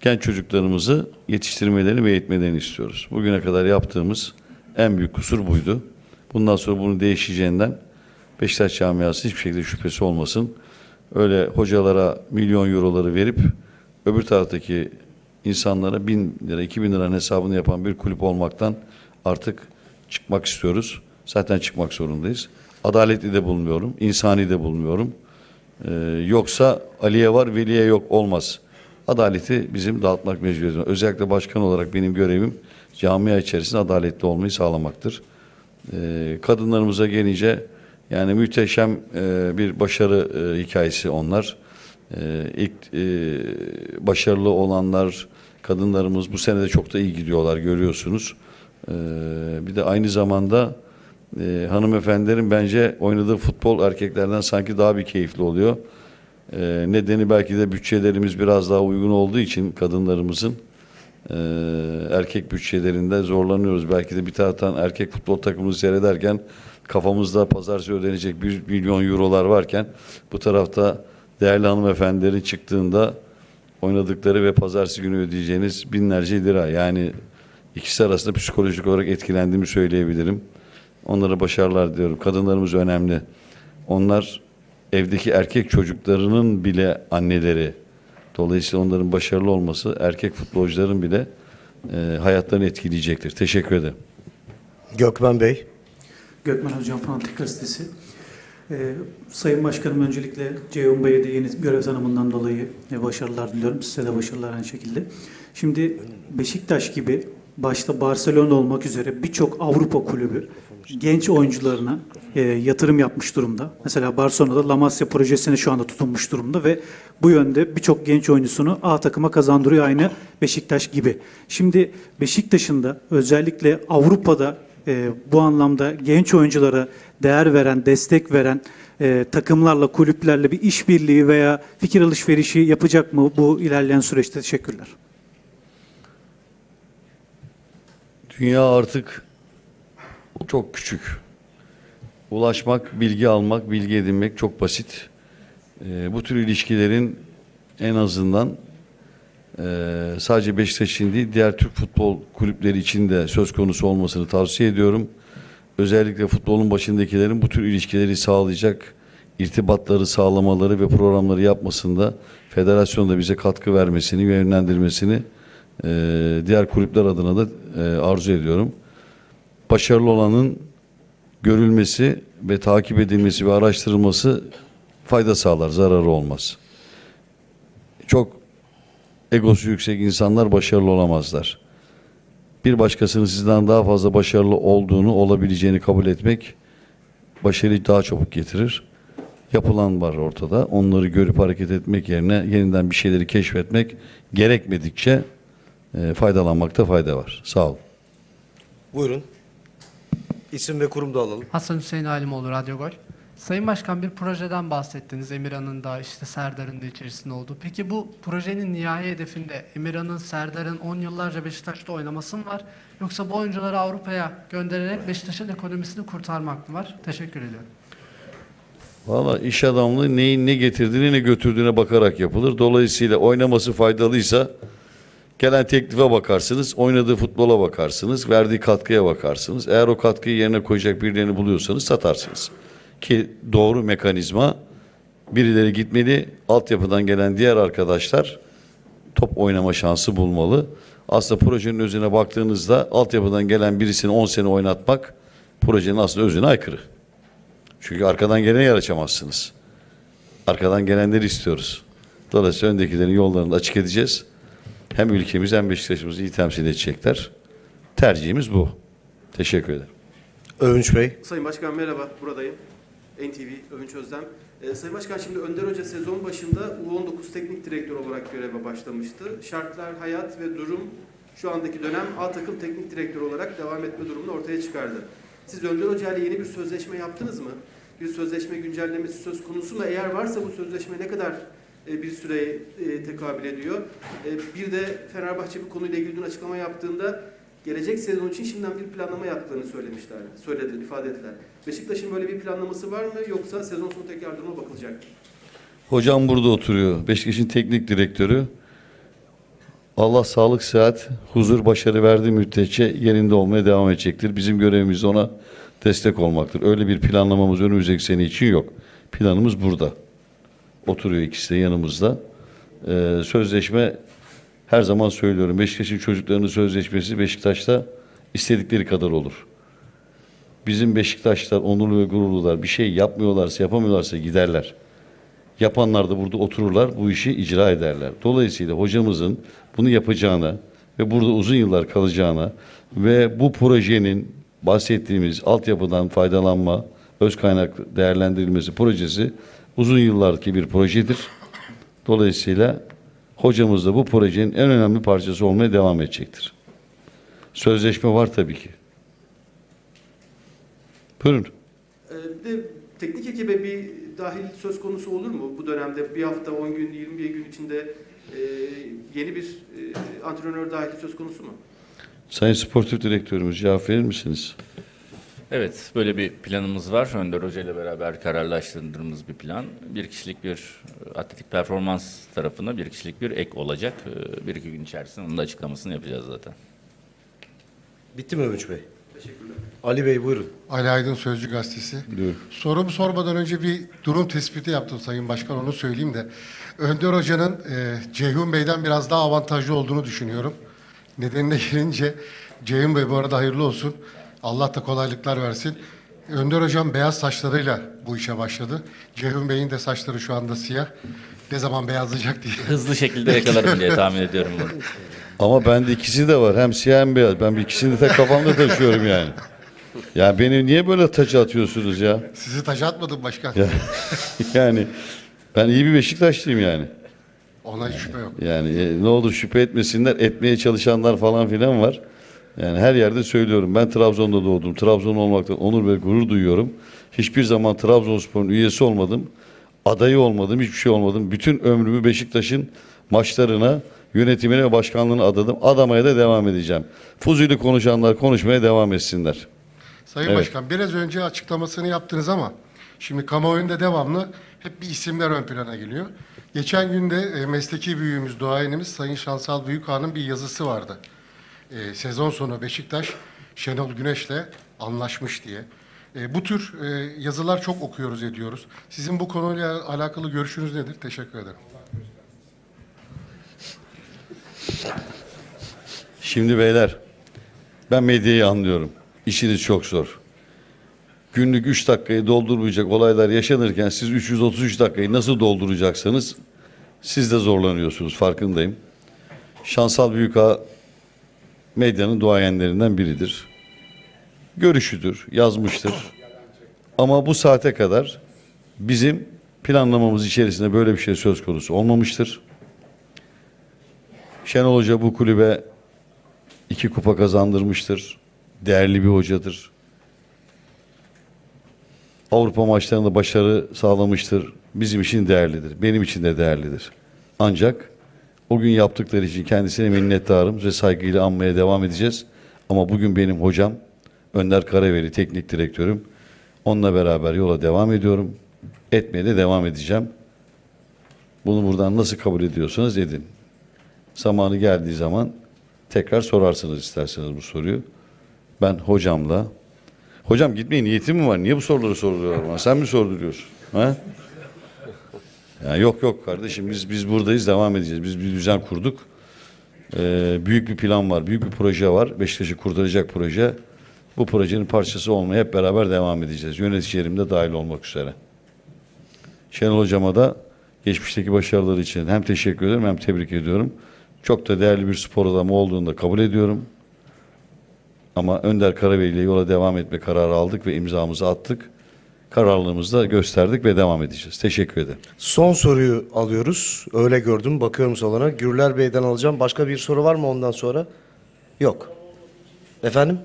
genç çocuklarımızı yetiştirmelerini ve eğitmelerini istiyoruz. Bugüne kadar yaptığımız en büyük kusur buydu. Bundan sonra bunu değişeceğinden Beşiktaş camiası hiçbir şekilde şüphesi olmasın. Öyle hocalara milyon euroları verip öbür taraftaki insanlara bin lira, iki bin liranın hesabını yapan bir kulüp olmaktan artık çıkmak istiyoruz. Zaten çıkmak zorundayız. Adaletli de bulmuyorum, insani de bulmuyorum. Ee, yoksa Ali'ye var, Veli'ye yok olmaz. Adaleti bizim dağıtmak mecburiyetimiz. Özellikle başkan olarak benim görevim camia içerisinde adaletli olmayı sağlamaktır. Ee, kadınlarımıza gelince yani müteşem e, bir başarı e, hikayesi onlar. E, ilk e, başarılı olanlar kadınlarımız bu sene de çok da iyi gidiyorlar görüyorsunuz. E, bir de aynı zamanda e, hanımefendilerin bence oynadığı futbol erkeklerden sanki daha bir keyifli oluyor. E, nedeni belki de bütçelerimiz biraz daha uygun olduğu için kadınlarımızın e, erkek bütçelerinde zorlanıyoruz. Belki de bir taraftan erkek futbol takımını seyrederken kafamızda pazartesi ödenecek 1 milyon eurolar varken bu tarafta değerli hanımefendilerin çıktığında oynadıkları ve pazartesi günü ödeyeceğiniz binlerce lira. Yani ikisi arasında psikolojik olarak etkilendiğimi söyleyebilirim. Onlara başarılar diyorum. Kadınlarımız önemli. Onlar evdeki erkek çocuklarının bile anneleri. Dolayısıyla onların başarılı olması erkek futbolcuların bile e, hayatlarını etkileyecektir. Teşekkür ederim. Gökmen Bey. Gökmen Hocam Fanatik Gazetesi. Ee, Sayın Başkanım öncelikle Ceyhun Bey'e de yeni görev tanımından dolayı e, başarılar diliyorum. Size de başarılar aynı şekilde. Şimdi Beşiktaş gibi başta Barcelona olmak üzere birçok Avrupa kulübü genç oyuncularına e, yatırım yapmış durumda. Mesela Barcelona'da La Masia projesine şu anda tutunmuş durumda ve bu yönde birçok genç oyuncusunu A takıma kazandırıyor aynı Beşiktaş gibi. Şimdi Beşiktaş'ın da özellikle Avrupa'da e, bu anlamda genç oyunculara değer veren, destek veren e, takımlarla, kulüplerle bir işbirliği veya fikir alışverişi yapacak mı bu ilerleyen süreçte? Teşekkürler. Dünya artık çok küçük. Ulaşmak, bilgi almak, bilgi edinmek çok basit. Ee, bu tür ilişkilerin en azından e, sadece Beşiktaş için değil, diğer Türk futbol kulüpleri için de söz konusu olmasını tavsiye ediyorum. Özellikle futbolun başındakilerin bu tür ilişkileri sağlayacak irtibatları sağlamaları ve programları yapmasında federasyon da bize katkı vermesini, yönlendirmesini e, diğer kulüpler adına da e, arzu ediyorum. Başarılı olanın görülmesi ve takip edilmesi ve araştırılması fayda sağlar, zararı olmaz. Çok egosu yüksek insanlar başarılı olamazlar. Bir başkasının sizden daha fazla başarılı olduğunu, olabileceğini kabul etmek başarıyı daha çabuk getirir. yapılan var ortada. Onları görüp hareket etmek yerine yeniden bir şeyleri keşfetmek gerekmedikçe e, faydalanmakta fayda var. Sağ olun. Buyurun. İsim ve kurum da alalım. Hasan Hüseyin Alimoğlu, Radyo Gol. Sayın Başkan bir projeden bahsettiniz. Emirhan'ın da işte Serdar'ın da içerisinde olduğu. Peki bu projenin nihai hedefinde Emirhan'ın, Serdar'ın 10 yıllarca Beşiktaş'ta oynaması mı var? Yoksa bu oyuncuları Avrupa'ya göndererek Beşiktaş'ın ekonomisini kurtarmak mı var? Teşekkür ediyorum. Valla iş adamlığı neyin ne getirdiğine ne götürdüğüne bakarak yapılır. Dolayısıyla oynaması faydalıysa gelen teklife bakarsınız, oynadığı futbola bakarsınız, verdiği katkıya bakarsınız. Eğer o katkıyı yerine koyacak birilerini buluyorsanız satarsınız. Ki doğru mekanizma birileri gitmeli, altyapıdan gelen diğer arkadaşlar top oynama şansı bulmalı. Aslında projenin özüne baktığınızda altyapıdan gelen birisini 10 sene oynatmak projenin aslında özüne aykırı. Çünkü arkadan geleni yarışamazsınız. Arkadan gelenleri istiyoruz. Dolayısıyla öndekilerin yollarını açık edeceğiz. Hem ülkemiz hem Beşiktaş'ımızı iyi temsil edecekler. Tercihimiz bu. Teşekkür ederim. Övünç Bey. Sayın Başkan merhaba, buradayım. NTV Övünç Özlem. Ee, Sayın Başkan şimdi Önder Hoca sezon başında U19 teknik direktör olarak göreve başlamıştı. Şartlar, hayat ve durum şu andaki dönem A takım teknik direktör olarak devam etme durumunu ortaya çıkardı. Siz Önder Hoca ile yeni bir sözleşme yaptınız mı? Bir sözleşme güncellemesi söz konusu mu? Eğer varsa bu sözleşme ne kadar e, bir süreye e, tekabül ediyor? E, Bir de Fenerbahçe bu konuyla ilgili dün açıklama yaptığında gelecek sezon için şimdiden bir planlama yaptığını söylemişler, söylediler, ifade ettiler. Beşiktaş'ın böyle bir planlaması var mı yoksa sezon sonu tekrar duruma bakılacak? Hocam burada oturuyor. Beşiktaş'ın teknik direktörü. Allah sağlık, sıhhat, huzur, başarı verdiği müddetçe yerinde olmaya devam edecektir. Bizim görevimiz ona destek olmaktır. Öyle bir planlamamız önümüzdeki sene için yok. Planımız burada. Oturuyor ikisi de yanımızda. Ee, sözleşme her zaman söylüyorum. Beşiktaş'ın çocuklarının sözleşmesi Beşiktaş'ta istedikleri kadar olur. Bizim Beşiktaşlar onurlu ve gururlular bir şey yapmıyorlarsa yapamıyorlarsa giderler. Yapanlar da burada otururlar, bu işi icra ederler. Dolayısıyla hocamızın bunu yapacağına ve burada uzun yıllar kalacağına ve bu projenin bahsettiğimiz altyapıdan faydalanma, öz kaynak değerlendirilmesi projesi uzun yıllarki bir projedir. Dolayısıyla hocamız da bu projenin en önemli parçası olmaya devam edecektir. Sözleşme var tabii ki. Buyurun. Ee, Bir de teknik ekibe bir dahil söz konusu olur mu? Bu dönemde bir hafta, 10 gün, 21 gün içinde e, yeni bir e, antrenör dahil söz konusu mu? Sayın Sportif Direktörümüz cevap verir misiniz? Evet, böyle bir planımız var. Önder Hoca ile beraber kararlaştırdığımız bir plan. Bir kişilik bir e, atletik performans tarafına bir kişilik bir ek olacak. E, Bir iki gün içerisinde onun da açıklamasını yapacağız zaten. Bitti mi Övünç Bey? Teşekkürler. Ali Bey buyurun. Ali Aydın Sözcü Gazetesi. Buyur. Sorumu sormadan önce bir durum tespiti yaptım Sayın Başkan onu söyleyeyim de. Önder Hoca'nın e, Ceyhun Bey'den biraz daha avantajlı olduğunu düşünüyorum. Nedenine gelince Ceyhun Bey bu arada hayırlı olsun. Allah da kolaylıklar versin. Önder Hocam beyaz saçlarıyla bu işe başladı. Ceyhun Bey'in de saçları şu anda siyah. Ne zaman beyazlayacak diye. Hızlı şekilde yakalarım diye tahmin ediyorum bunu. Ama bende ikisi de var. Hem siyah hem beyaz. Ben bir ikisini de tek kafamda taşıyorum yani. Ya beni niye böyle taça atıyorsunuz ya? Sizi taş atmadım başkan. Ya- yani ben iyi bir Beşiktaşlıyım yani. Ona hiç şüphe yok. Yani e, ne olur şüphe etmesinler. Etmeye çalışanlar falan filan var. Yani her yerde söylüyorum. Ben Trabzon'da doğdum. Trabzon olmaktan onur ve gurur duyuyorum. Hiçbir zaman Trabzonspor'un üyesi olmadım. Adayı olmadım. Hiçbir şey olmadım. Bütün ömrümü Beşiktaş'ın maçlarına, yönetimine ve başkanlığına adadım. Adamaya da devam edeceğim. Fuzuli konuşanlar konuşmaya devam etsinler. Sayın Evet. Başkan biraz önce açıklamasını yaptınız ama şimdi kamuoyunda devamlı hep bir isimler ön plana geliyor. Geçen günde e, mesleki büyüğümüz, duayenimiz Sayın Şansal Büyükağa'nın bir yazısı vardı. E, sezon sonu Beşiktaş Şenol Güneş'le anlaşmış diye. E, bu tür e, yazılar çok okuyoruz, ediyoruz. Sizin bu konuyla alakalı görüşünüz nedir? Teşekkür ederim. Şimdi beyler ben medyayı anlıyorum. İşiniz çok zor. Günlük 3 dakikayı doldurmayacak olaylar yaşanırken siz 333 dakikayı nasıl dolduracaksınız siz de zorlanıyorsunuz farkındayım. Şansal Büyükağa medyanın duayenlerinden biridir. Görüşüdür, yazmıştır. Ama bu saate kadar bizim Planlamamız içerisinde böyle bir şey söz konusu olmamıştır. Şenol Hoca bu kulübe iki kupa kazandırmıştır. Değerli bir hocadır. Avrupa maçlarında başarı sağlamıştır. Bizim için değerlidir. Benim için de değerlidir. Ancak o gün yaptıkları için kendisine minnettarım ve saygıyla anmaya devam edeceğiz. Ama bugün benim hocam Önder Karaveli teknik direktörüm. Onunla beraber yola devam ediyorum. Etmeye de devam edeceğim. Bunu buradan nasıl kabul ediyorsanız edin. Zamanı geldiği zaman tekrar sorarsınız isterseniz bu soruyu. Ben hocamla Hocam gitmeye niyetin mi var? Niye bu soruları soruyorlar bana? Sen mi sorduruyorsun? Ha? Ya yok yok kardeşim biz biz buradayız devam edeceğiz. Biz bir düzen kurduk. Ee, büyük bir plan var, büyük bir proje var. Beşiktaş'ı kurtaracak proje. Bu projenin parçası olmaya hep beraber devam edeceğiz. Yöneticilerim de dahil olmak üzere. Şenol Hocama da geçmişteki başarıları için hem teşekkür ederim hem tebrik ediyorum. Çok da değerli bir spor adamı olduğunu da kabul ediyorum. Ama Önder Karabey ile yola devam etme kararı aldık ve imzamızı attık. Kararlılığımızı da gösterdik ve devam edeceğiz. Teşekkür ederim. Son soruyu alıyoruz. Öyle gördüm. Bakıyorum salona. Gürler Bey'den alacağım. Başka bir soru var mı ondan sonra? Yok. Efendim?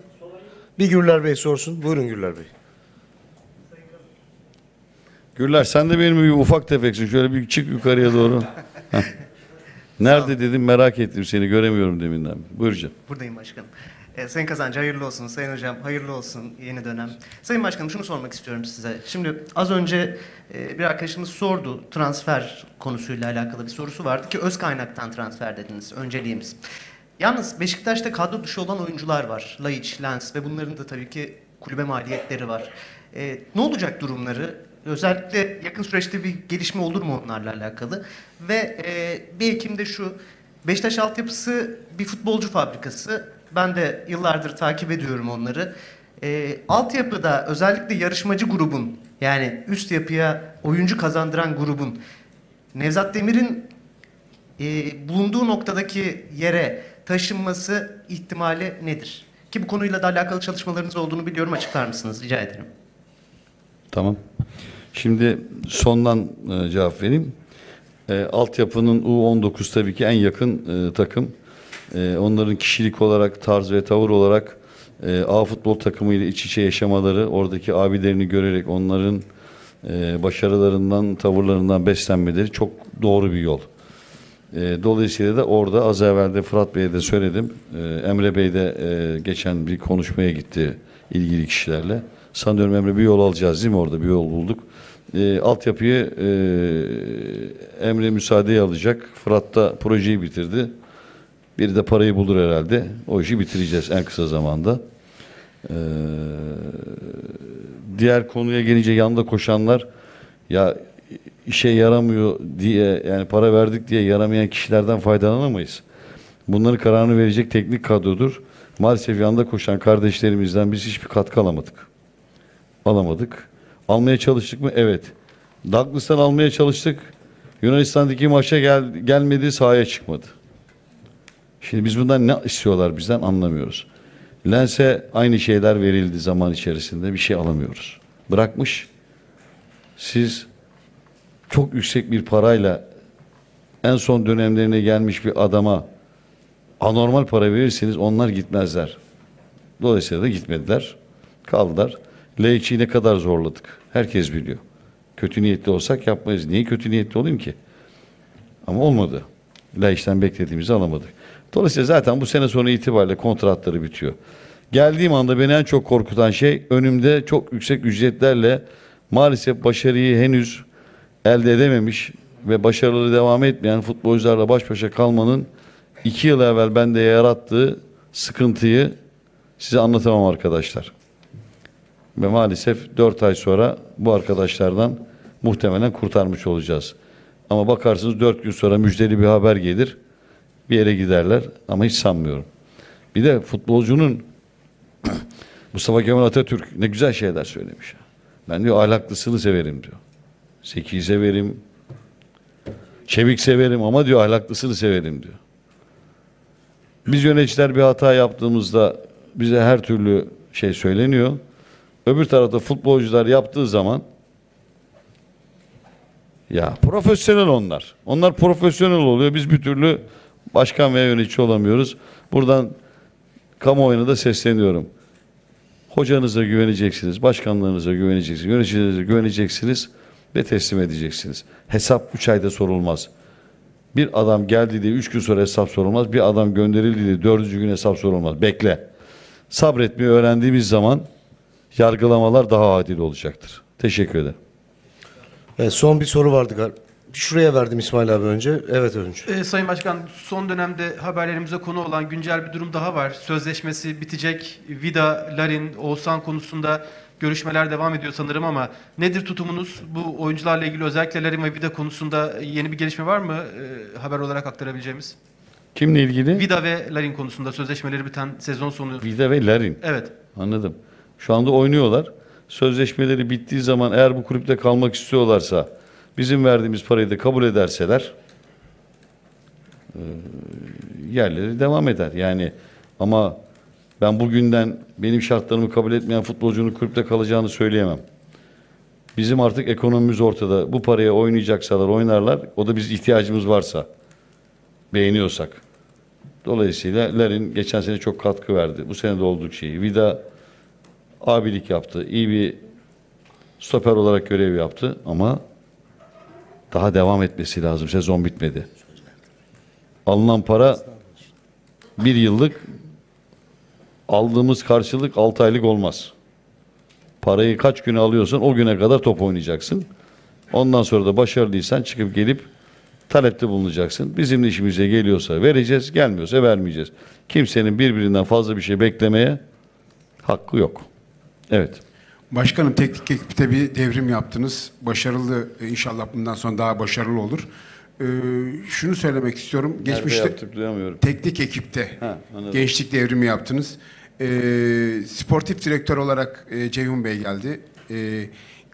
Bir Gürler Bey sorsun. Buyurun Gürler Bey. Gürler sen de benim gibi ufak tefeksin. Şöyle bir çık yukarıya doğru. Nerede dedim merak ettim seni göremiyorum deminden. Buyur canım. Buradayım başkanım. Ee, Sayın Kazancı hayırlı olsun. Sayın Hocam hayırlı olsun yeni dönem. Sayın Başkanım şunu sormak istiyorum size. Şimdi az önce e, bir arkadaşımız sordu transfer konusuyla alakalı bir sorusu vardı ki öz kaynaktan transfer dediniz önceliğimiz. Yalnız Beşiktaş'ta kadro dışı olan oyuncular var. Laiç, Lens ve bunların da tabii ki kulübe maliyetleri var. Ee, ne olacak durumları? Özellikle yakın süreçte bir gelişme olur mu onlarla alakalı? Ve e, bir Ekim'de şu Beşiktaş altyapısı bir futbolcu fabrikası. Ben de yıllardır takip ediyorum onları. E, altyapıda özellikle yarışmacı grubun yani üst yapıya oyuncu kazandıran grubun Nevzat Demir'in e, bulunduğu noktadaki yere taşınması ihtimali nedir? Ki bu konuyla da alakalı çalışmalarınız olduğunu biliyorum. Açıklar mısınız? Rica ederim. Tamam. Şimdi sondan e, cevap vereyim. E, altyapının U19 tabii ki en yakın e, takım. E, onların kişilik olarak, tarz ve tavır olarak e, A futbol takımıyla iç içe yaşamaları, oradaki abilerini görerek onların e, başarılarından, tavırlarından beslenmeleri çok doğru bir yol. E, dolayısıyla da orada az evvel de Fırat Bey'e de söyledim. E, Emre Bey de e, geçen bir konuşmaya gitti ilgili kişilerle. Sanıyorum Emre bir yol alacağız değil mi orada bir yol bulduk. E, altyapıyı e, Emre müsaadeye alacak. Fırat da projeyi bitirdi. Biri de parayı bulur herhalde. O işi bitireceğiz en kısa zamanda. Ee, diğer konuya gelince yanında koşanlar ya işe yaramıyor diye yani para verdik diye yaramayan kişilerden faydalanamayız. Bunların kararını verecek teknik kadrodur. Maalesef yanında koşan kardeşlerimizden biz hiçbir katkı alamadık. Alamadık. Almaya çalıştık mı? Evet. Douglas'tan almaya çalıştık. Yunanistan'daki maça gel, gelmedi, sahaya çıkmadı. Şimdi biz bundan ne istiyorlar bizden anlamıyoruz. Lens'e aynı şeyler verildi zaman içerisinde bir şey alamıyoruz. Bırakmış. Siz çok yüksek bir parayla en son dönemlerine gelmiş bir adama anormal para verirseniz onlar gitmezler. Dolayısıyla da gitmediler. Kaldılar. Leiçi'yi ne kadar zorladık. Herkes biliyor. Kötü niyetli olsak yapmayız. Niye kötü niyetli olayım ki? Ama olmadı. Leiç'ten beklediğimizi alamadık. Dolayısıyla zaten bu sene sonu itibariyle kontratları bitiyor. Geldiğim anda beni en çok korkutan şey önümde çok yüksek ücretlerle maalesef başarıyı henüz elde edememiş ve başarıları devam etmeyen futbolcularla baş başa kalmanın iki yıl evvel bende yarattığı sıkıntıyı size anlatamam arkadaşlar. Ve maalesef dört ay sonra bu arkadaşlardan muhtemelen kurtarmış olacağız. Ama bakarsınız dört gün sonra müjdeli bir haber gelir bir yere giderler ama hiç sanmıyorum. Bir de futbolcunun Mustafa Kemal Atatürk ne güzel şeyler söylemiş. Ben diyor ahlaklısını severim diyor. Zeki severim. Çevik severim ama diyor ahlaklısını severim diyor. Biz yöneticiler bir hata yaptığımızda bize her türlü şey söyleniyor. Öbür tarafta futbolcular yaptığı zaman Ya profesyonel onlar. Onlar profesyonel oluyor. Biz bir türlü başkan ve yönetici olamıyoruz. Buradan kamuoyuna da sesleniyorum. Hocanıza güveneceksiniz, başkanlarınıza güveneceksiniz, yöneticilerinize güveneceksiniz ve teslim edeceksiniz. Hesap 3 ayda sorulmaz. Bir adam geldi diye 3 gün sonra hesap sorulmaz. Bir adam gönderildi diye 4. gün hesap sorulmaz. Bekle. Sabretmeyi öğrendiğimiz zaman yargılamalar daha adil olacaktır. Teşekkür ederim. Evet, son bir soru vardı galiba. Şuraya verdim İsmail abi önce. Evet önce. Ee, Sayın Başkan son dönemde haberlerimize konu olan güncel bir durum daha var. Sözleşmesi bitecek. Vida, Larin, Oğuzhan konusunda görüşmeler devam ediyor sanırım ama nedir tutumunuz? Bu oyuncularla ilgili özellikle Larin ve Vida konusunda yeni bir gelişme var mı e, haber olarak aktarabileceğimiz? Kimle ilgili? Vida ve Larin konusunda sözleşmeleri biten sezon sonu. Vida ve Larin. Evet. Anladım. Şu anda oynuyorlar. Sözleşmeleri bittiği zaman eğer bu kulüpte kalmak istiyorlarsa bizim verdiğimiz parayı da kabul ederseler e, yerleri devam eder. Yani ama ben bugünden benim şartlarımı kabul etmeyen futbolcunun kulüpte kalacağını söyleyemem. Bizim artık ekonomimiz ortada. Bu paraya oynayacaksalar oynarlar. O da biz ihtiyacımız varsa beğeniyorsak. Dolayısıyla Larin geçen sene çok katkı verdi. Bu sene de olduk şeyi. Vida abilik yaptı. İyi bir stoper olarak görev yaptı ama daha devam etmesi lazım. Sezon bitmedi. Alınan para bir yıllık aldığımız karşılık 6 aylık olmaz. Parayı kaç güne alıyorsan o güne kadar top oynayacaksın. Ondan sonra da başarılıysan çıkıp gelip talepte bulunacaksın. Bizim işimize geliyorsa vereceğiz, gelmiyorsa vermeyeceğiz. Kimsenin birbirinden fazla bir şey beklemeye hakkı yok. Evet. Başkanım teknik ekipte bir devrim yaptınız. Başarılı e, inşallah bundan sonra daha başarılı olur. Ee, şunu söylemek istiyorum. Geçmişte yaptık duyamıyorum. teknik ekipte Ha, anladım. gençlik devrimi yaptınız. Ee, sportif direktör olarak e, Ceyhun Bey geldi. Ee,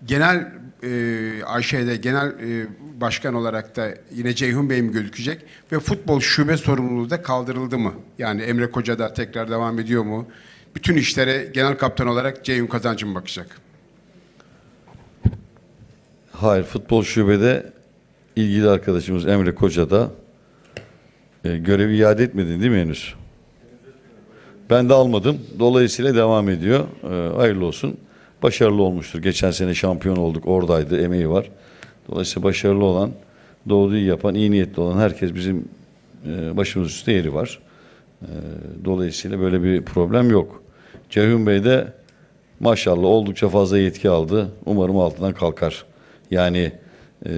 genel e, Ayşe'de genel e, başkan olarak da yine Ceyhun Bey mi gözükecek ve futbol şube sorumluluğu da kaldırıldı mı? Yani Emre Koca da tekrar devam ediyor mu? Bütün işlere genel kaptan olarak Ceyhun Kazancı mı bakacak? Hayır, futbol şubede ilgili arkadaşımız Emre Koca da e, görevi iade etmedin değil mi henüz? Ben de almadım. Dolayısıyla devam ediyor. E, hayırlı olsun. Başarılı olmuştur. Geçen sene şampiyon olduk. Oradaydı. Emeği var. Dolayısıyla başarılı olan, doğruyu yapan, iyi niyetli olan herkes bizim e, başımız üstte yeri var. E, dolayısıyla böyle bir problem yok. Ceyhun Bey de maşallah oldukça fazla yetki aldı. Umarım altından kalkar. Yani e,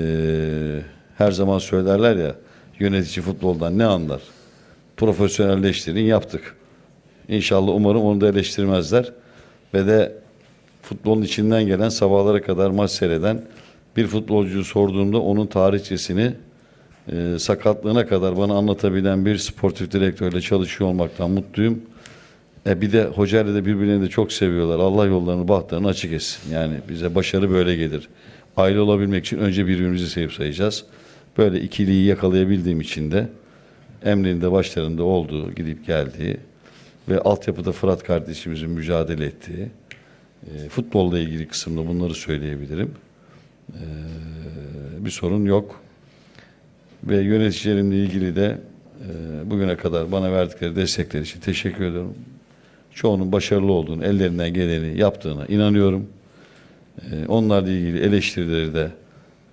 her zaman söylerler ya yönetici futboldan ne anlar? Profesyonelleştirin yaptık. İnşallah umarım onu da eleştirmezler. Ve de futbolun içinden gelen sabahlara kadar maç seyreden bir futbolcuyu sorduğumda onun tarihçesini e, sakatlığına kadar bana anlatabilen bir sportif direktörle çalışıyor olmaktan mutluyum. E bir de hocayla da birbirlerini de çok seviyorlar. Allah yollarını, bahtlarını açık etsin. Yani bize başarı böyle gelir. Aile olabilmek için önce birbirimizi sevip sayacağız. Böyle ikiliyi yakalayabildiğim için de Emre'nin de başlarında olduğu, gidip geldiği ve altyapıda Fırat kardeşimizin mücadele ettiği e, futbolla ilgili kısımda bunları söyleyebilirim. E, bir sorun yok. Ve yöneticilerimle ilgili de e, bugüne kadar bana verdikleri destekler için teşekkür ediyorum. Çoğunun başarılı olduğunu, ellerinden geleni yaptığına inanıyorum. E, onlarla ilgili eleştirileri de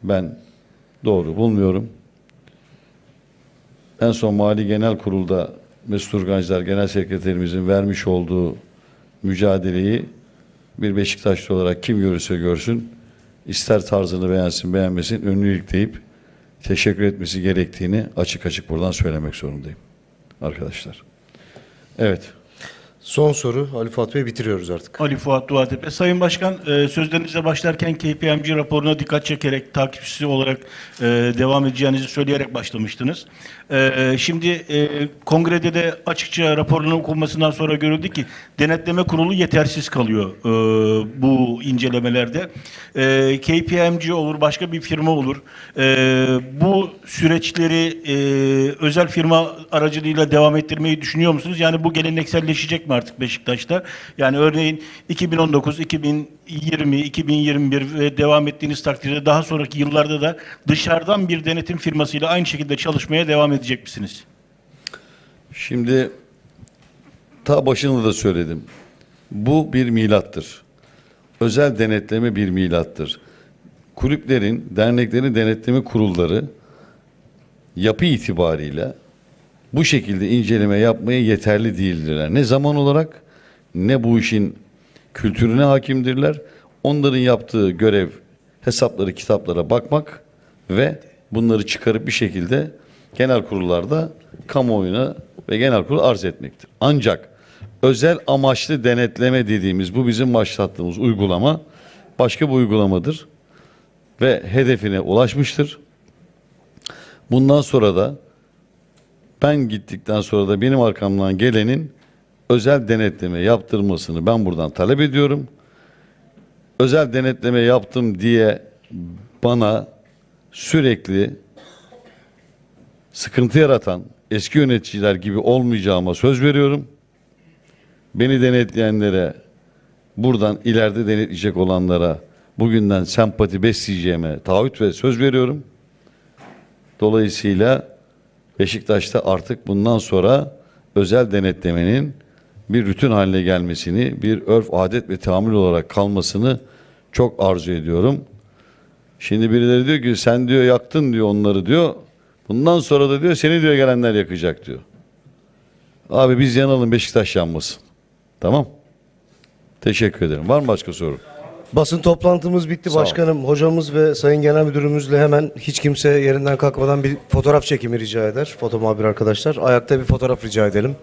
ben doğru bulmuyorum. En son Mali Genel Kurul'da Mesut Urgancılar Genel Sekreterimizin vermiş olduğu mücadeleyi bir Beşiktaşlı olarak kim görürse görsün ister tarzını beğensin beğenmesin önlülük deyip teşekkür etmesi gerektiğini açık açık buradan söylemek zorundayım arkadaşlar. Evet. Son soru Ali Fuat Bey bitiriyoruz artık. Ali Fuat Duatepe. Sayın Başkan e, sözlerinize başlarken KPMG raporuna dikkat çekerek takipçisi olarak e, devam edeceğinizi söyleyerek başlamıştınız. E, şimdi kongrede de açıkça raporun okunmasından sonra görüldü ki denetleme kurulu yetersiz kalıyor bu incelemelerde. KPMG olur başka bir firma olur. Bu süreçleri özel firma aracılığıyla devam ettirmeyi düşünüyor musunuz? Yani bu gelenekselleşecek mi? Mi artık Beşiktaş'ta? Yani örneğin 2019, 2020, 2021 ve devam ettiğiniz takdirde daha sonraki yıllarda da dışarıdan bir denetim firmasıyla aynı şekilde çalışmaya devam edecek misiniz? Şimdi ta başında da söyledim. Bu bir milattır. Özel denetleme bir milattır. Kulüplerin, derneklerin denetleme kurulları yapı itibariyle bu şekilde inceleme yapmaya yeterli değildirler. Ne zaman olarak ne bu işin kültürüne hakimdirler. Onların yaptığı görev hesapları, kitaplara bakmak ve bunları çıkarıp bir şekilde genel kurullarda kamuoyuna ve genel kurul arz etmektir. Ancak özel amaçlı denetleme dediğimiz bu bizim başlattığımız uygulama başka bir uygulamadır ve hedefine ulaşmıştır. Bundan sonra da ben gittikten sonra da benim arkamdan gelenin özel denetleme yaptırmasını ben buradan talep ediyorum. Özel denetleme yaptım diye bana sürekli sıkıntı yaratan eski yöneticiler gibi olmayacağıma söz veriyorum. Beni denetleyenlere buradan ileride denetleyecek olanlara bugünden sempati besleyeceğime taahhüt ve söz veriyorum. Dolayısıyla Beşiktaş'ta artık bundan sonra özel denetlemenin bir rutin haline gelmesini, bir örf, adet ve tahammül olarak kalmasını çok arzu ediyorum. Şimdi birileri diyor ki sen diyor yaktın diyor onları diyor. Bundan sonra da diyor seni diyor gelenler yakacak diyor. Abi biz yanalım Beşiktaş yanmasın. Tamam. Teşekkür ederim. Var mı başka soru? Basın toplantımız bitti Sağ ol. başkanım. Hocamız ve sayın genel müdürümüzle hemen hiç kimse yerinden kalkmadan bir fotoğraf çekimi rica eder. Foto muhabir arkadaşlar. Ayakta bir fotoğraf rica edelim.